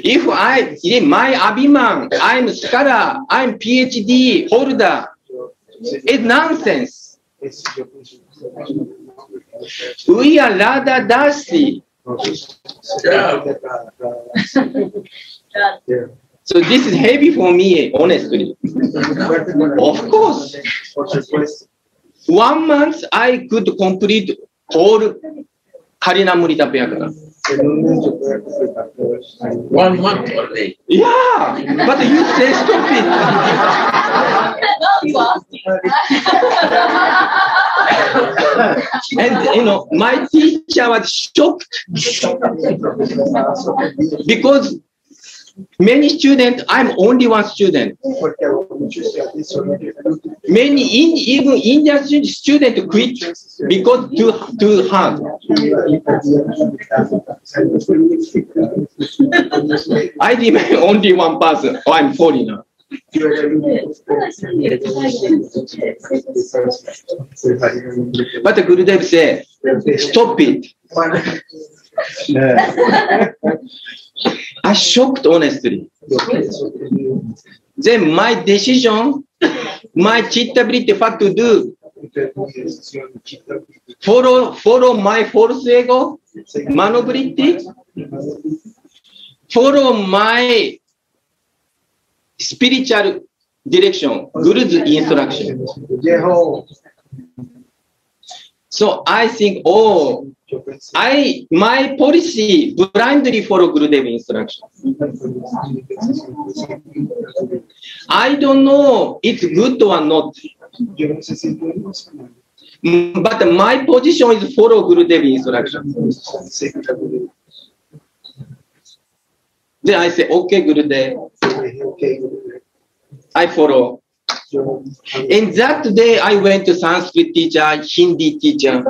If I in my Abhiman, I'm scholar, I'm PhD holder. It's nonsense. We are dusty. Yeah. So this is heavy for me, eh, honestly. Of course. One month I could complete whole Harinamrita Vyakara. En un mes yo puedo completar todo eso. One month only. Yeah, but you say stop it. No, you asked me. And you know, my teacher was shocked [laughs] because many students, I'm only one student. Many in, even Indian stu- students quit because too too hard. [laughs] I remain [laughs] only one person. Oh, I'm foreigner. But the Gurudev said, stop it. I shocked honestly. Then my decision, my chittability, what to do, follow, follow my false ego, maneuverity, follow my spiritual direction, Guru's instruction. So I think, oh, I my policy blindly follow Gurudev instruction. I don't know it's good or not, but my position is follow Gurudev instruction. Then I say, okay, Gurudev, I follow. And that day I went to Sanskrit teacher, Hindi teacher.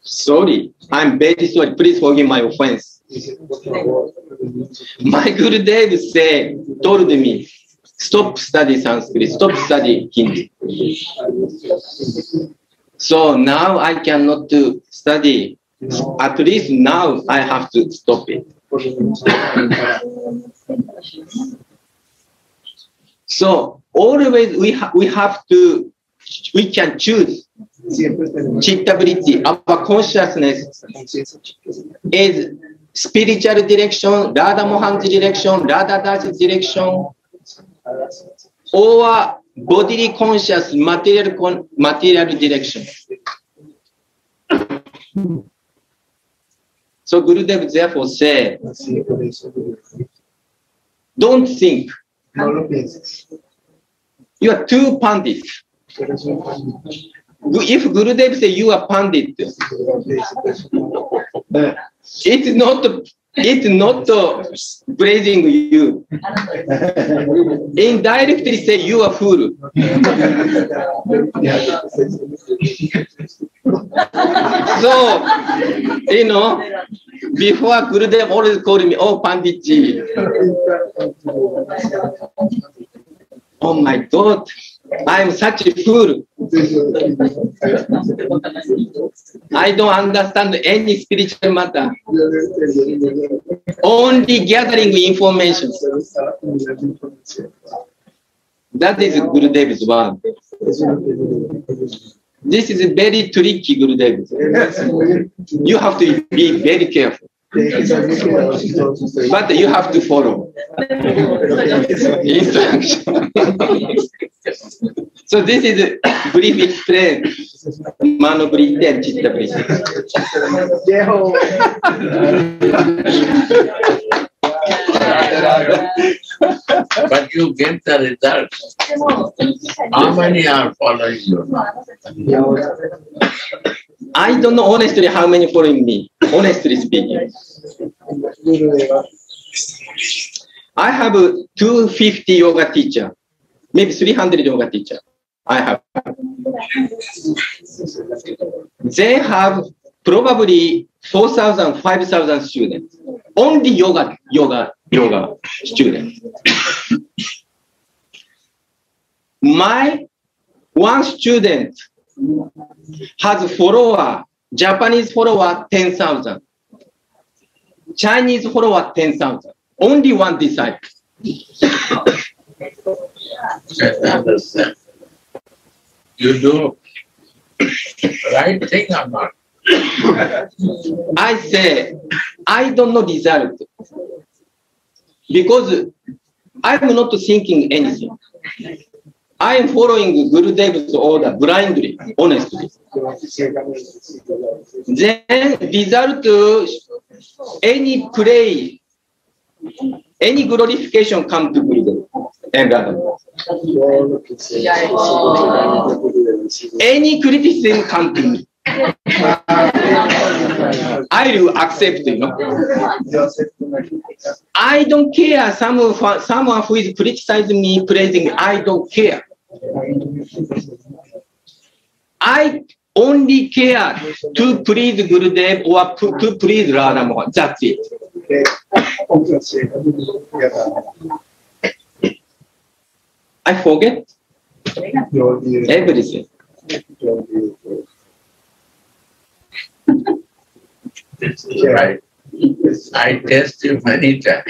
Sorry, I'm very sorry. Please forgive my offense. My Gurudev said, told me, stop study Sanskrit, stop study Hindi. So now I cannot study. At least now I have to stop it. So always we ha- we have to we can choose chittavritti. Our consciousness is spiritual direction, Radha Mohan's direction, Radha Das's direction, or bodily conscious material con- material direction. So Gurudev therefore said, don't think you are too pandit. If Gurudev say you are pandit, it's not it's not uh, praising you. Indirectly say you are fool. [laughs] So you know, before Gurudev always called me, oh Panditji. Oh my God, I am such a fool. I don't understand any spiritual matter. Only gathering information. That is Gurudev's word. This is a very tricky, Gurudev. You have to be very careful. But you have to follow instruction. [laughs] so this is a brief explain manovritti and chittavritti. [laughs] But you get the results. How many are following you? I don't know honestly how many following me, honestly speaking. I have 250 yoga teacher, maybe 300 yoga teacher. I have. They have probably 4,000, 5,000 students. Only yoga, yoga, yoga students. My one student has follower, Japanese follower 10,000. Chinese follower 10,000. Only one disciple. You do right thing or not? I say, I don't know result. Because I'm not thinking anything. I am following Gurudev's order blindly, honestly. Then result, any play, any glorification come to Gurudev and Radha. Any criticism come to me. I will accept, you. I don't care someone, someone who is criticizing me, praising I don't care. I only care to please Gurudev or to, please Radha Mohan. That's it. I forget everything. Devo dire che This is right. I test you many times.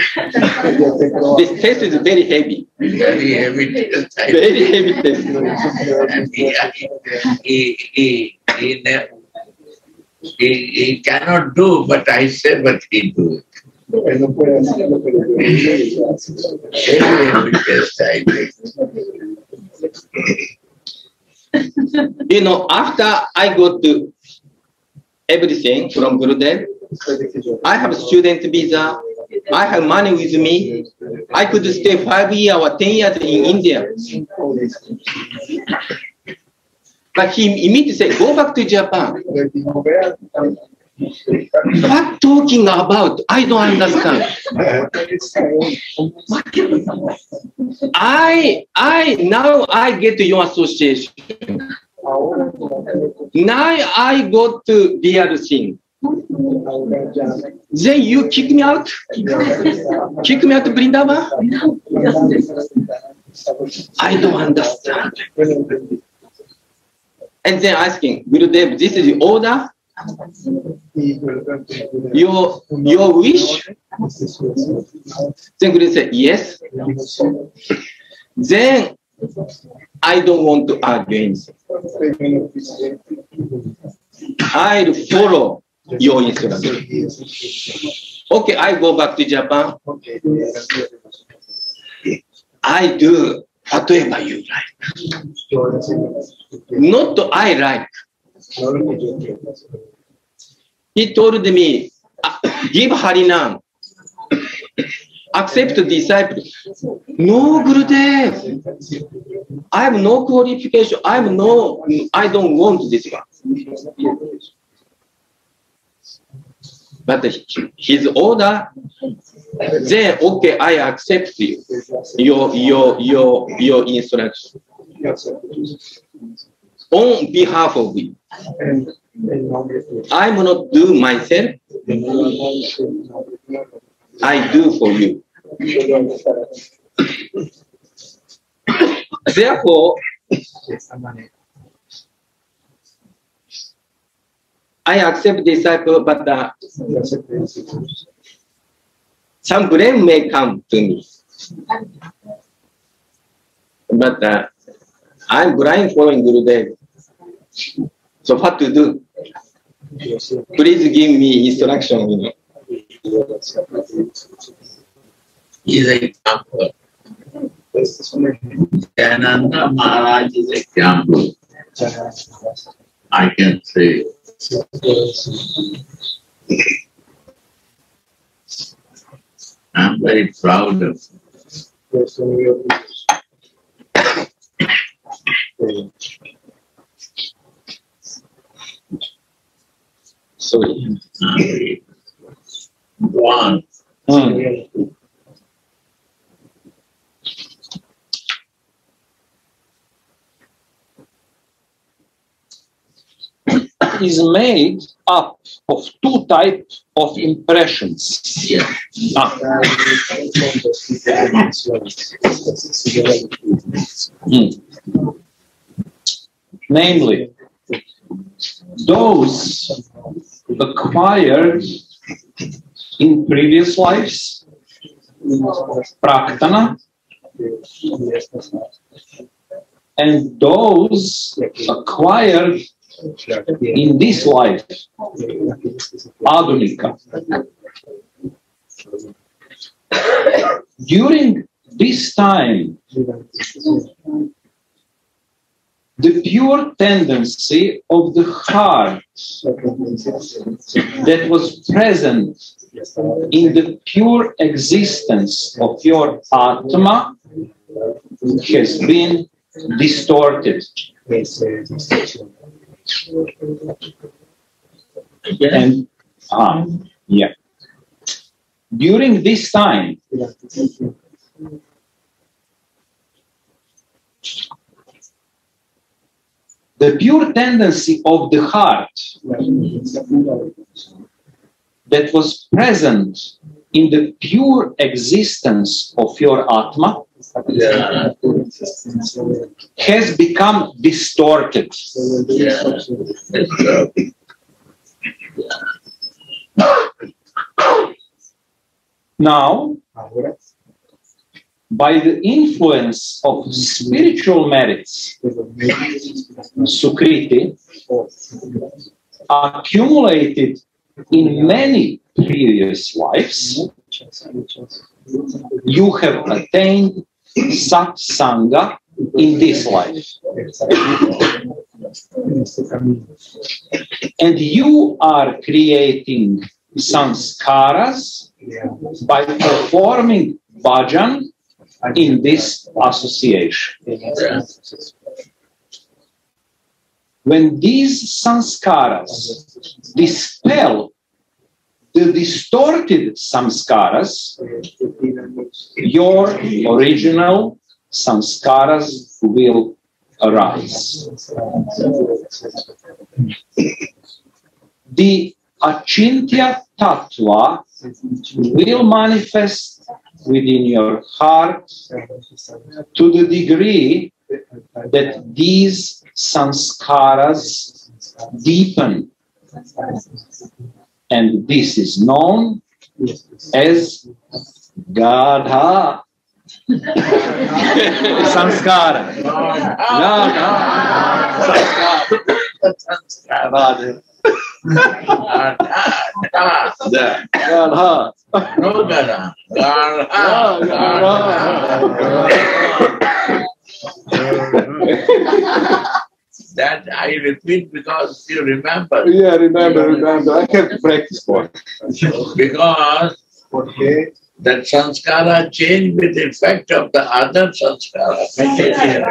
io te provo This test is very heavy, Very heavy test. Very heavy test. And he, he, he, he, he, he cannot do, but I say, but he do it. non puoi hacerlo per il Very heavy test I. You know, after I go to everything from Gurudev, I have a student visa, I have money with me, I could stay five years or ten years in India. But he immediately said, go back to Japan. What talking about? I don't understand. I I now I get to your association. Now I go to other thing. Then you kick me out? Kick me out to Vrindavan? I don't understand. And then asking, Gurudev, this is the order? Your your wish? Then Gurudev said, yes. Then I don't want to argue anything. I'll follow your instruction. Okay, I go back to Japan. I do whatever you like. Not I like. He told me, give Harinam. Accept disciple. No, Gurudev. I have no qualification. I have no, I don't want this one. But his order, then okay, I accept you, your your your your instruction on behalf of you. I will not do myself. I do for you. Therefore, I accept disciple, but uh, some blame may come to me. But uh, I'm blind following Gurudev. So what to do? Please give me instruction. You know. He's an example. Ananda Maharaj is example. I can say. I'm very proud of Sorry. uh, one. Hmm. Is made up of two types of impressions. Yeah. Ah, hmm. Namely, those acquired in previous lives, praktana, and those acquired in this life, adhunika. During this time, the pure tendency of the heart that was present in the pure existence of your Atma has been distorted. And ah, yeah. During this time, the pure tendency of the heart that was present in the pure existence of your Atma Yeah. has become distorted. Yeah. Now, by the influence of spiritual merits, Sukriti, accumulated in many previous lives, you have attained satsanga in this life. And you are creating sanskaras by performing bhajan in this association. When these sanskaras dispel the distorted samskaras, your original samskaras will arise. The achintya tattva will manifest within your heart to the degree that these sanskaras deepen. And this is known as Gadha Sanskara. [laughs] Gadha Sanskara. Gadha. Gadha. Gadha. [laughs] That I repeat because you remember. Yeah, remember, remember. I have to practice for. Because okay. that sanskara change with the effect of the other sanskara material.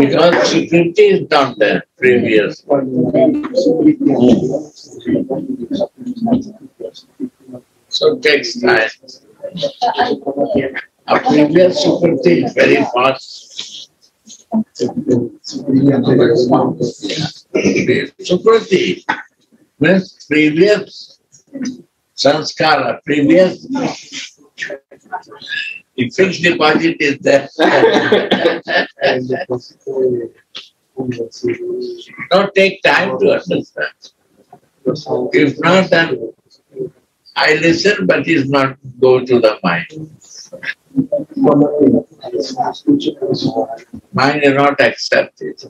Because Sukriti is not there previous. So it takes time. A previous Sukriti is very fast. Sukriti means previous sanskara, previous the fixed deposit is there. Don't take time to understand. If not, then I listen, but it's not go to the mind. Mind will not accept it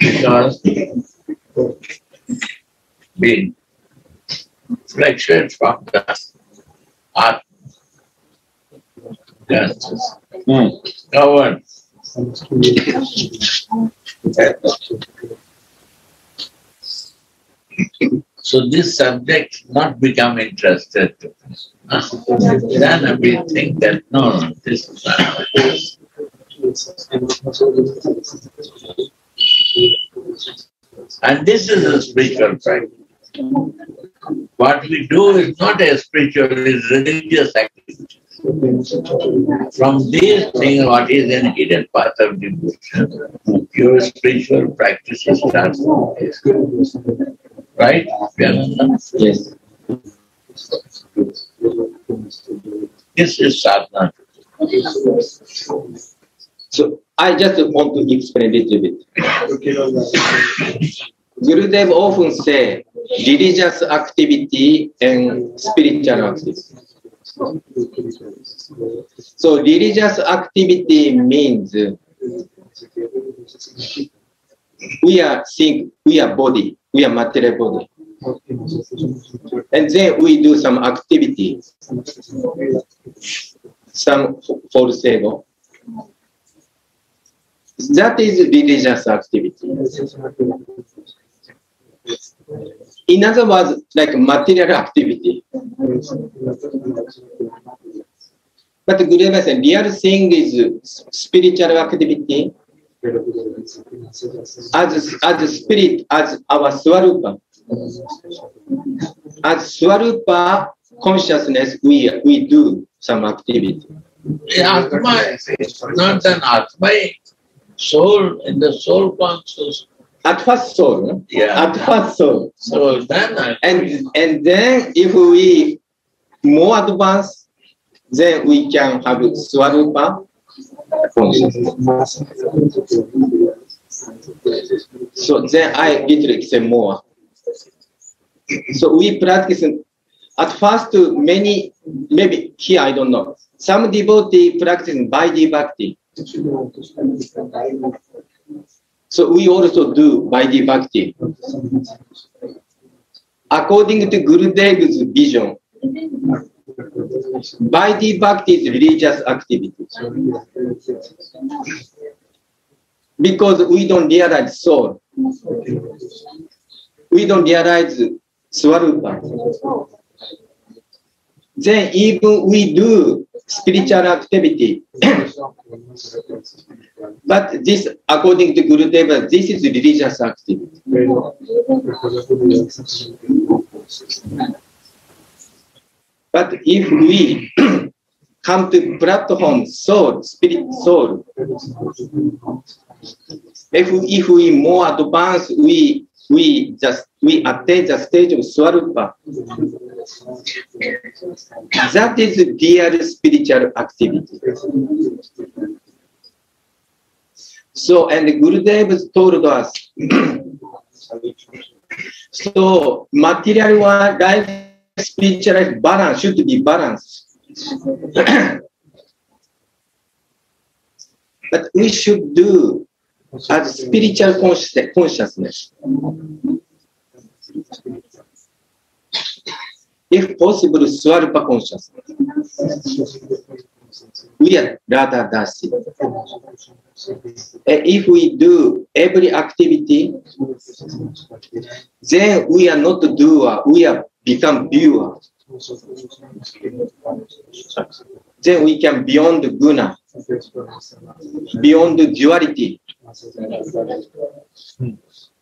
because being fluctuates from the art justice. Govern. So this subject not become interested. Then we think that no, this is not. And this is a spiritual practice. What we do is not a spiritual, it's religious activity. From these things, what is in hidden path of devotion, your spiritual practice starts. Right? Yes. This is sadhana. So I just want to explain a little bit. Gurudev often say religious activity and spiritual activity. So religious activity means we are think we are body, we are material body. And then we do some activity, some false ego. That is religious activity. In other words, like material activity. But Gurudeva said, real thing is spiritual activity as, as spirit, as our Swarupa. As Swarupa consciousness, we, we do some activity. Atma not an Atma. Soul, in the soul conscious, at first soul. Yeah. At first soul. So then I. And and then if we more advanced, then we can have Swarupa. So then I little explain more. So we practice at first many maybe here I don't know. Some devotee practice Vaidhi Bhakti. So we also do Vaidhi Bhakti. According to Gurudev's vision, Vaidhi Bhakti is religious activity. Because we don't realize soul. We don't realize Swarupa. Then even we do spiritual activity. But this, according to Gurudeva, this is religious activity. But if we [clears throat] come to platform soul, spirit soul, if, if we more advanced, we we just we attain the stage of Swarupa. That is real spiritual activity. So, and Gurudev told us, [clears throat] so material life, spiritual life balance should be balanced. [clears throat] but we should do as spiritual conscious- consciousness. If possible, Swarupa consciousness. We are Radha dasi. And if we do every activity, then we are not doer, we are become viewer. Then we can beyond the guna, beyond the duality.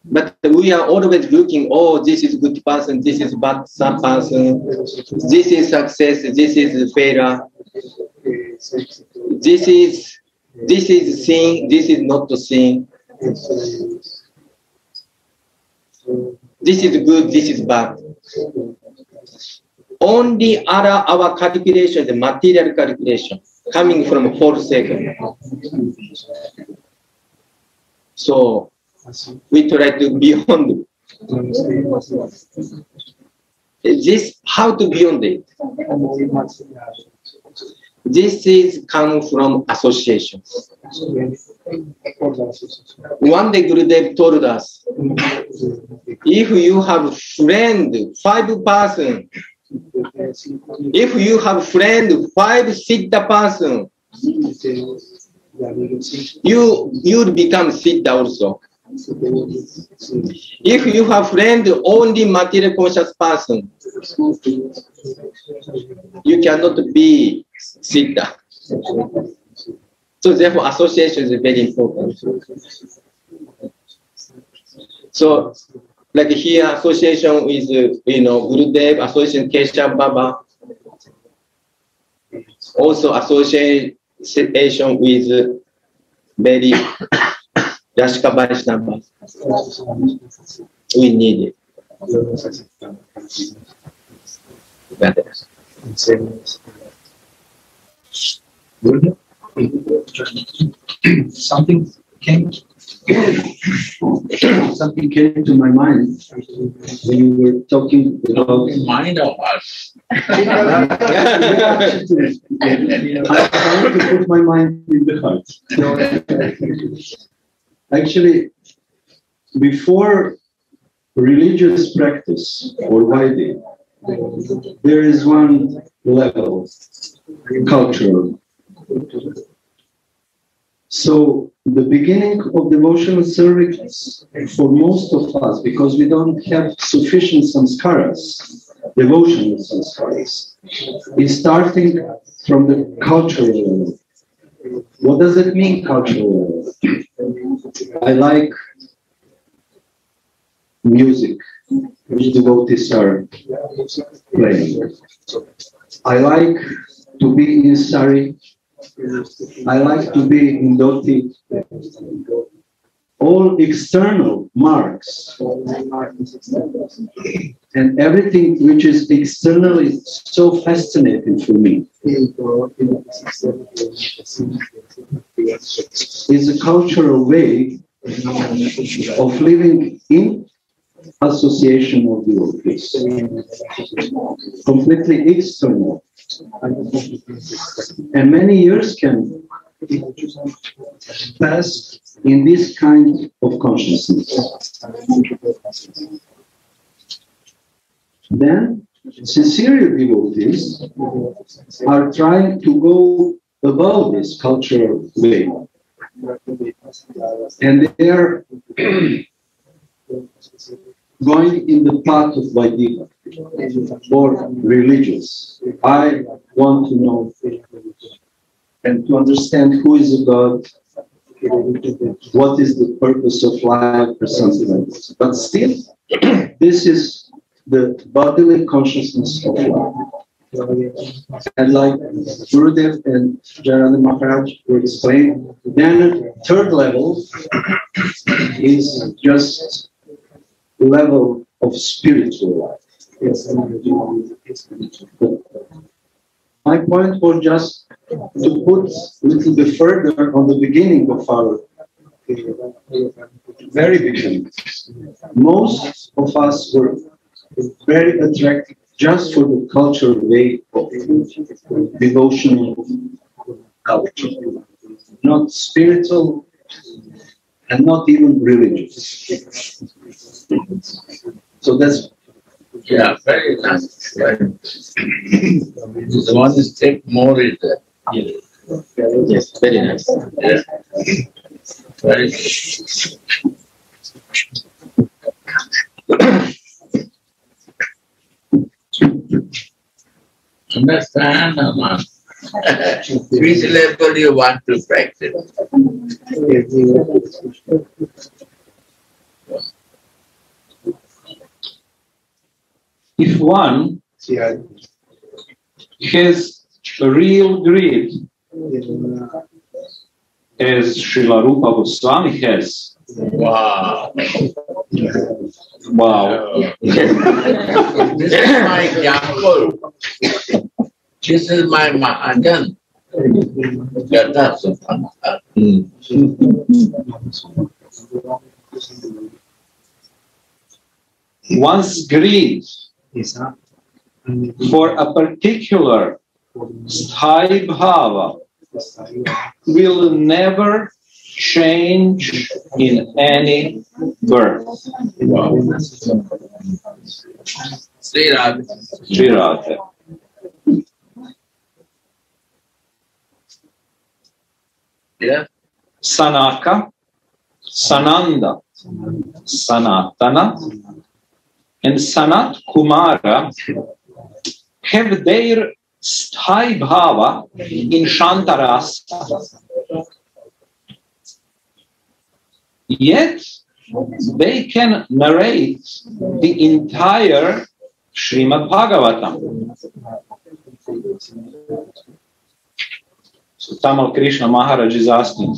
But we are always looking, oh, this is good person, this is bad person, this is success, this is failure, this is this is sin, this is not sin, this is good, this is bad. Only our, our calculation, the material calculation, coming from four second. So we try to beyond this, how to beyond it. This is come from associations. One day Gurudev told us, if you have friend, five person, if you have friend, five siddha person, you you'll become siddha also. If you have friend only material conscious person, you cannot be siddha. So therefore association is very important. So like here association with uh, you know Gurudev, association Keshav Baba, also association with uh, very Yashka Vaishnava. We need it. Something came, something came to my mind when you were talking about. Mind of us. I want to put my mind in the heart. Actually, before religious practice or Vaidhi, there is one level, cultural. So the beginning of devotional service for most of us, because we don't have sufficient samskaras, devotional samskaras, is starting from the cultural level. What does it mean, cultural level? I like music, which devotees are playing. I like to be in sari. I like to be in dhoti. all external marks and everything which is external is so fascinating for me It's a cultural way of living in association of devotees, completely external. And many years can pass in this kind of consciousness. Then, sincere devotees are trying to go above this cultural way. And they are [clears throat] going in the path of Vaidika or religious. I want to know and to understand who is God, what is the purpose of life or something like this. But still, [clears throat] this is the bodily consciousness of life. And like Gurudev and Jananda Maharaj were explaining, then third level [clears throat] is just level of spiritual life. Yes. My point was just to put a little bit further on the beginning of our uh, very beginning. Most of us were very attracted just for the cultural way of devotional culture, not spiritual and not even religious. So that's Yeah, very nice. The one is take more is that. Yes, very nice. Yeah. Very. Understand, Amma? Which level you want to practice? If one has a real greed, as Srila Rupa Goswami has, Wow. wow, This is my example. This is my Mahajan. Gata Supanta. Hmm. one's greed for a particular sthai bhava will never change in any birth. Wow. Sri Radha. Sri Radha. Sanaka, Sananda, Sanatana, and Sanat Kumara have their sthai bhava in Shantarasa. Yet they can narrate the entire Srimad Bhagavatam. So Tamal Krishna Maharaj is asking,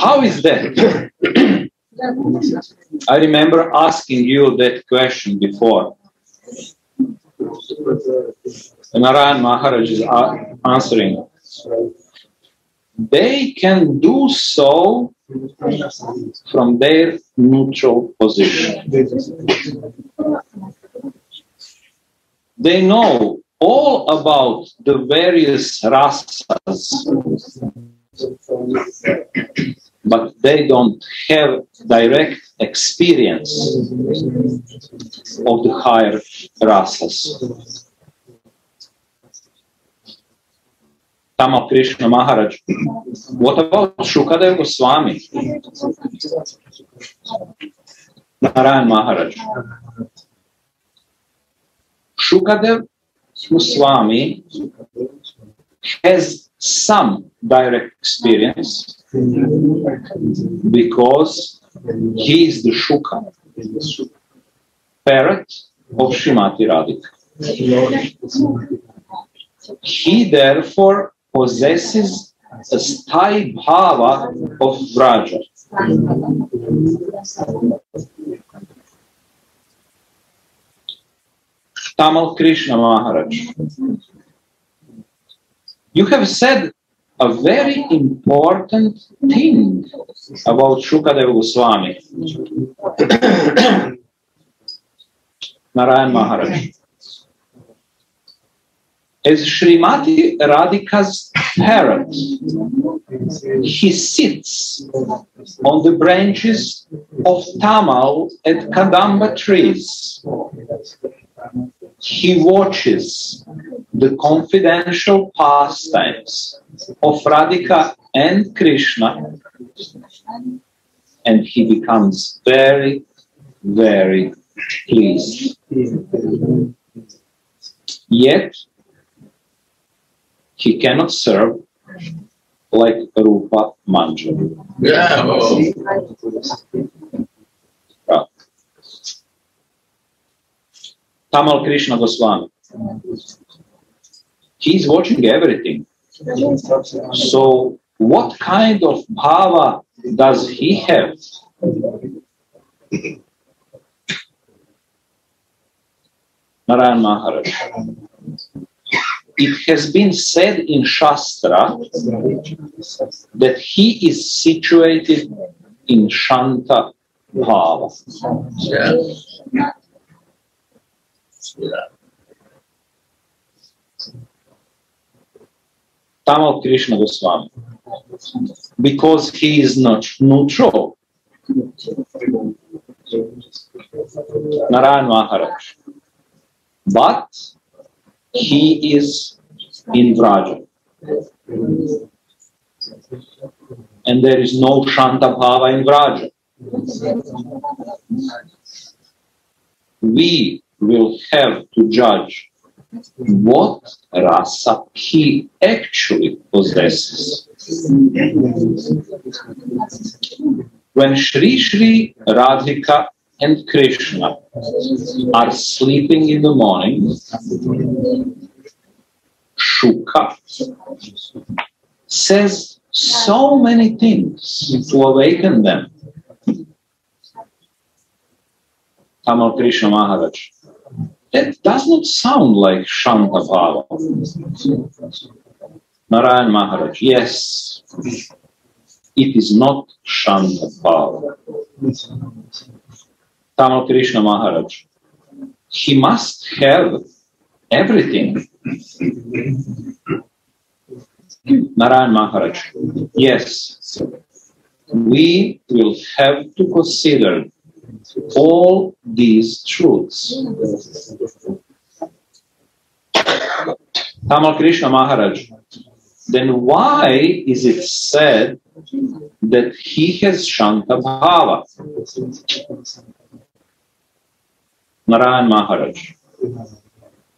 how is that? I remember asking you that question before. Narayan Maharaj is answering. They can do so from their neutral position. They know all about the various rasas, but they don't have direct experience of the higher rasas. Tamal Krishna Maharaj. What about Shukadev Goswami? Narayan Maharaj. Shukadev Goswami has some direct experience because he is the Shuka, parrot of Srimati Radhika. He therefore possesses a sthai bhava of Vraja. Tamal Krishna Maharaj. You have said a very important thing about Shukadeva Goswami. [coughs] Narayan Maharaj. As Srimati Radhika's parent, he sits on the branches of Tamal at Kadamba trees. He watches the confidential pastimes of Radhika and Krishna, and he becomes very, very pleased. Yet, he cannot serve like Rupa Manjari. Yeah, Tamal Krishna Goswami. He's watching everything. So, what kind of bhava does he have? Narayan Maharaj. It has been said in Shastra that he is situated in Shanta Bhava. yeah. Tamal Krishna Goswami. Because he is not neutral. Narayan Maharaj. But he is in Vraja. And there is no Shanta Bhava in Vraja. We will have to judge what rasa he actually possesses. When Sri Sri Radhika and Krishna are sleeping in the morning, Shuka says so many things to awaken them. Tamal Krishna Maharaj. That does not sound like Bhava. Narayan Maharaj, yes, it is not Bhava. Tamal Krishna Maharaj, he must have everything. Narayan Maharaj, yes, we will have to consider all these truths. Tamal Krishna Maharaj, then why is it said that he has Shanta Bhava? Narayan Maharaj,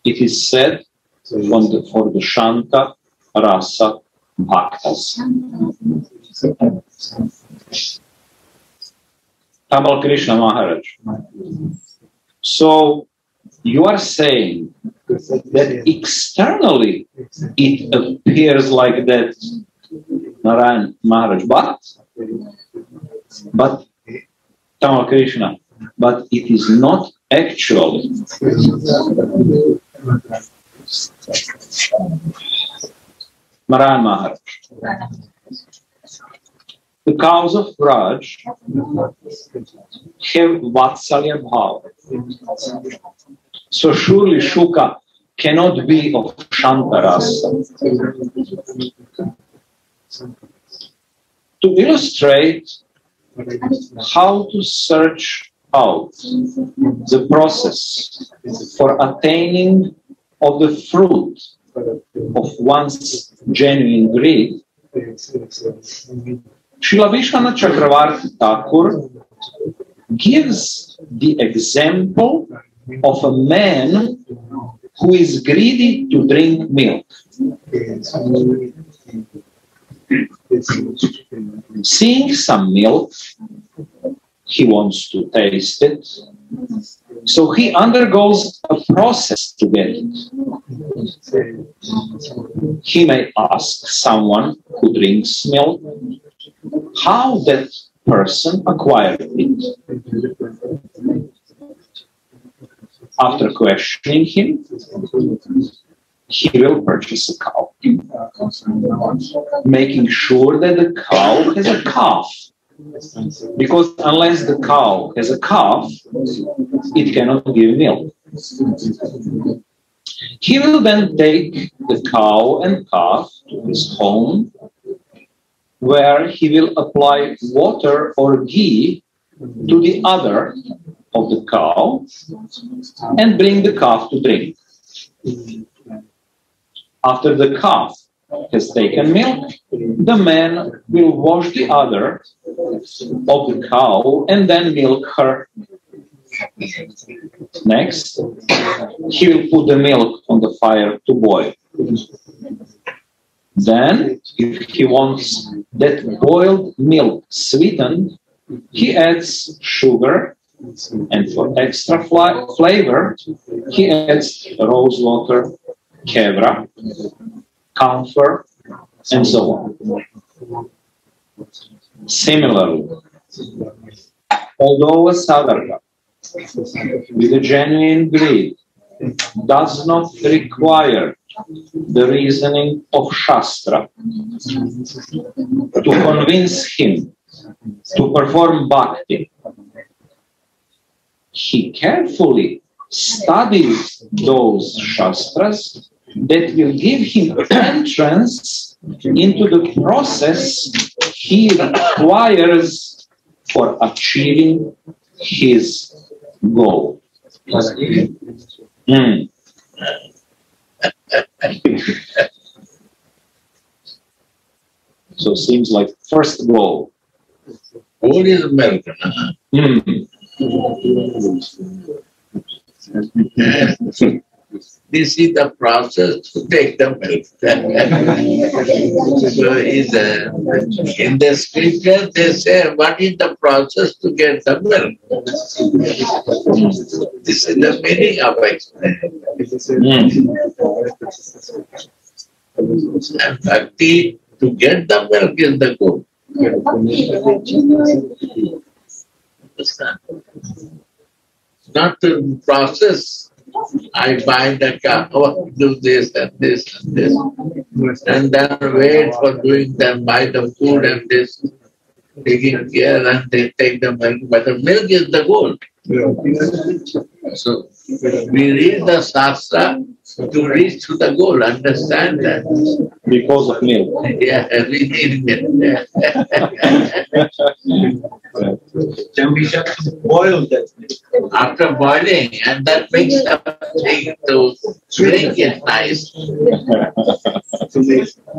it is said the, for the Shanta Rasa Bhaktas. Tamal Krishna Maharaj. So you are saying that externally it appears like that, Narayan Maharaj, but but Tamal Krishna, but it is not actually. Narayan Maharaj. The cows of Vraj have Vatsalya Bhava. So surely Shuka cannot be of Shantarasa. To illustrate how to search out the process for attaining of the fruit of one's genuine greed, Srila Vishwanath Chakravarti Thakur gives the example of a man who is greedy to drink milk. Seeing some milk, he wants to taste it. So he undergoes a process to get it. He may ask someone who drinks milk how that person acquired it. After questioning him, he will purchase a cow, making sure that the cow has a calf. Because unless the cow has a calf, it cannot give milk. He will then take the cow and calf to his home, where he will apply water or ghee to the udder of the cow and bring the calf to drink. After the calf has taken milk, the man will wash the udder of the cow and then milk her. Next, he will put the milk on the fire to boil. Then, if he wants that boiled milk sweetened, he adds sugar, and for extra fla- flavor, he adds rose water, kevra, camphor, and so on. Similarly, although a sadhaka with a genuine greed does not require the reasoning of Shastra to convince him to perform bhakti. He carefully studies those Shastras that will give him entrance into the process he requires for achieving his goal. Mm. [laughs] so seems like first goal. Gold is American. huh? Mm. [laughs] This is the process to take the milk. so is uh, in the scripture they say what is the process to get the milk? This is the meaning of explaining. Mm. And bhakti to get the milk is the goal. Not the process. I buy the car, oh, do this and this and this, and then wait for doing them, buy the food and this, taking care and they take the milk, but the milk is the goal. So we read the Shastra to reach to the goal, understand that. Because of milk. Yeah, we need it. Then we have to boil that. After boiling, and that makes something to drink it nice.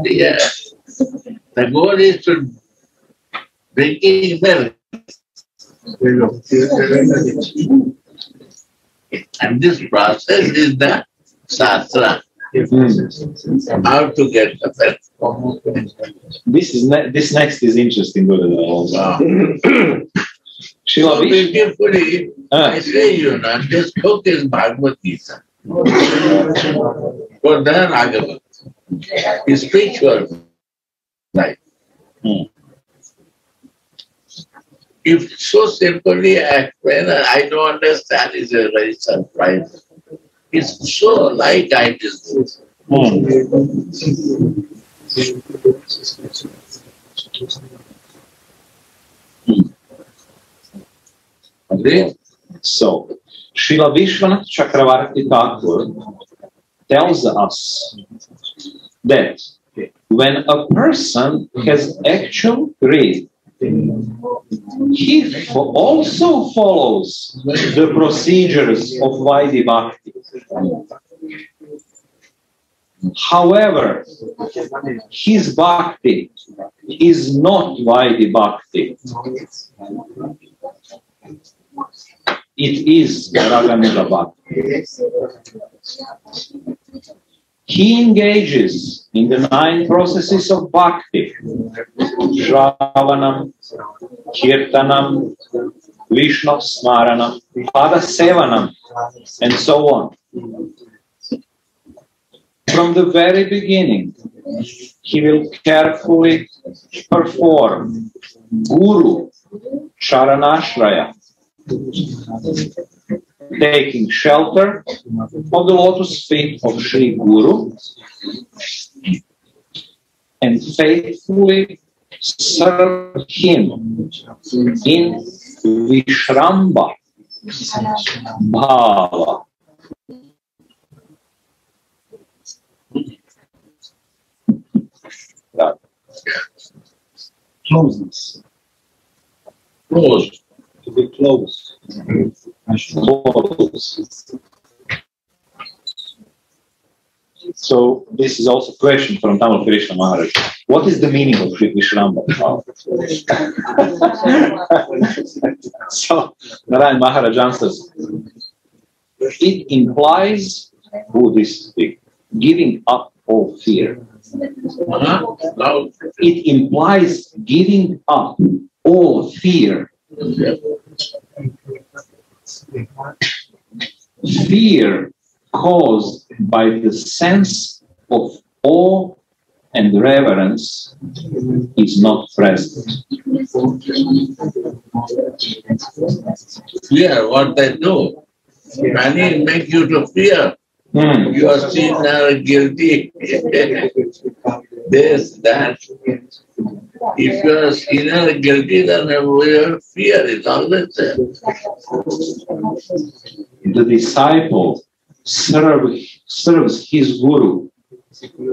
Yeah. The goal is to drinking milk, and this process is the Shastra, how to get the milk. This is ne- this next is interesting. Gurudev. Wow. [clears throat] Srila So Vish- beautifully, Ah. I say, you know, this book is Bhagavad Gita. For the Raghavat, is spiritual life. Hmm. If so simply explain, I don't understand, it's a very surprise. It's so light I just Mm. agree. So, Srila Vishwanath Chakravarti Thakur tells us that when a person has actual greed, he also follows the procedures of Vaidhi Bhakti. However, his bhakti is not Vaidhi Bhakti. It is Raganuga Bhakti. He engages in the nine processes of bhakti Shravanam, Kirtanam, Vishnu Smaranam, Pada Sevanam, and so on. from the very beginning, he will carefully perform Guru Sharanashraya, taking shelter of the lotus feet of Sri Guru and faithfully serve him in Vishramba Bhava. Closeness. Closed. To be close. So this is also a question from Tamal Krishna Maharaj. What is the meaning of Vishramba? [laughs] so Narayan Maharaj answers, it implies Buddhistic giving up all fear. Uh-huh. It implies giving up all fear. Fear caused by the sense of awe and reverence is not present. fear what they do. Many make you to fear. Hmm. You are seen as guilty. [laughs] this, that. If you are seen as guilty, then your fear is always there. The disciple serve, serves his guru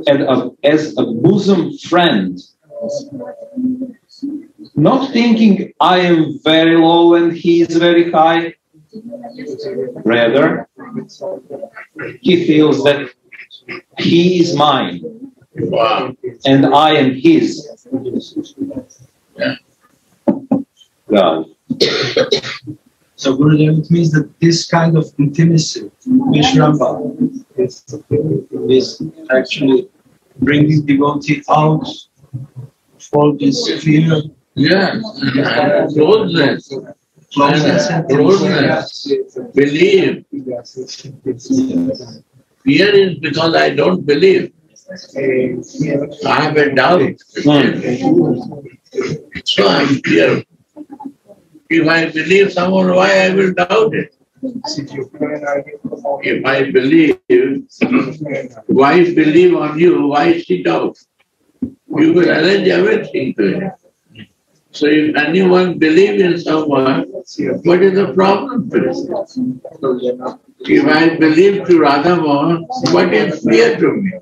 as a, as a bosom friend, not thinking I am very low and he is very high. Rather, he feels that he is mine Wow. and I am his. Yeah. God. So Gurudev, it means that this kind of intimacy, Vishramba, is, is actually bringing devotee out for this fear, Yes, and closeness, closeness and closeness. Believe. Fear is because I don't believe. I have a doubt. So I'm fear. If I believe someone, why I will doubt it? If I believe, wife believe on you, why she doubt? You will arrange everything to it. So if anyone believes in someone, what is the problem? If I believe to Radha Mohan, what is fear to me?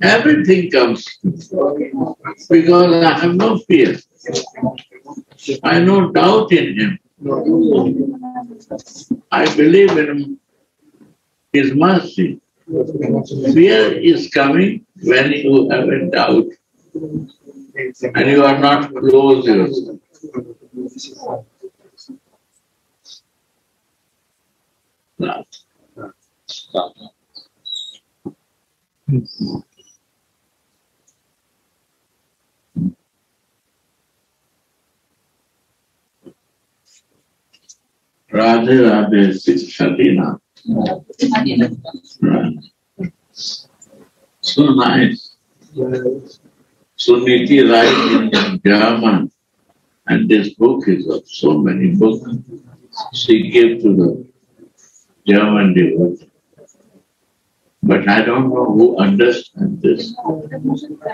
Everything comes because I have no fear. I have no doubt in him. I believe in his mercy. Fear is coming when you have a doubt and you are not close yourself. Radhe Shatina. Right. So nice. Suniti writes in the German, and this book is of so many books. She gave to the German devotee. But I don't know who understands this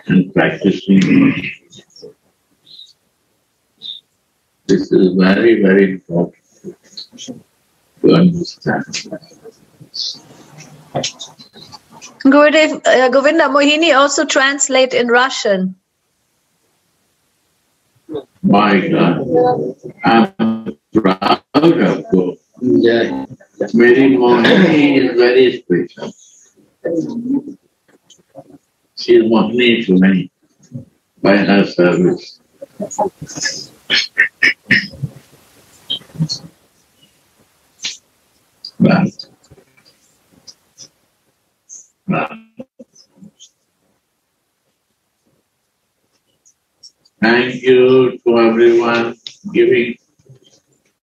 and practicing. This is very, very important to understand. Uh, Govinda Mohini also translate in Russian. My God, I'm proud of you. Yeah. Mary Mohini is very special. She is Mohini to me by her service. Right. Thank you to everyone giving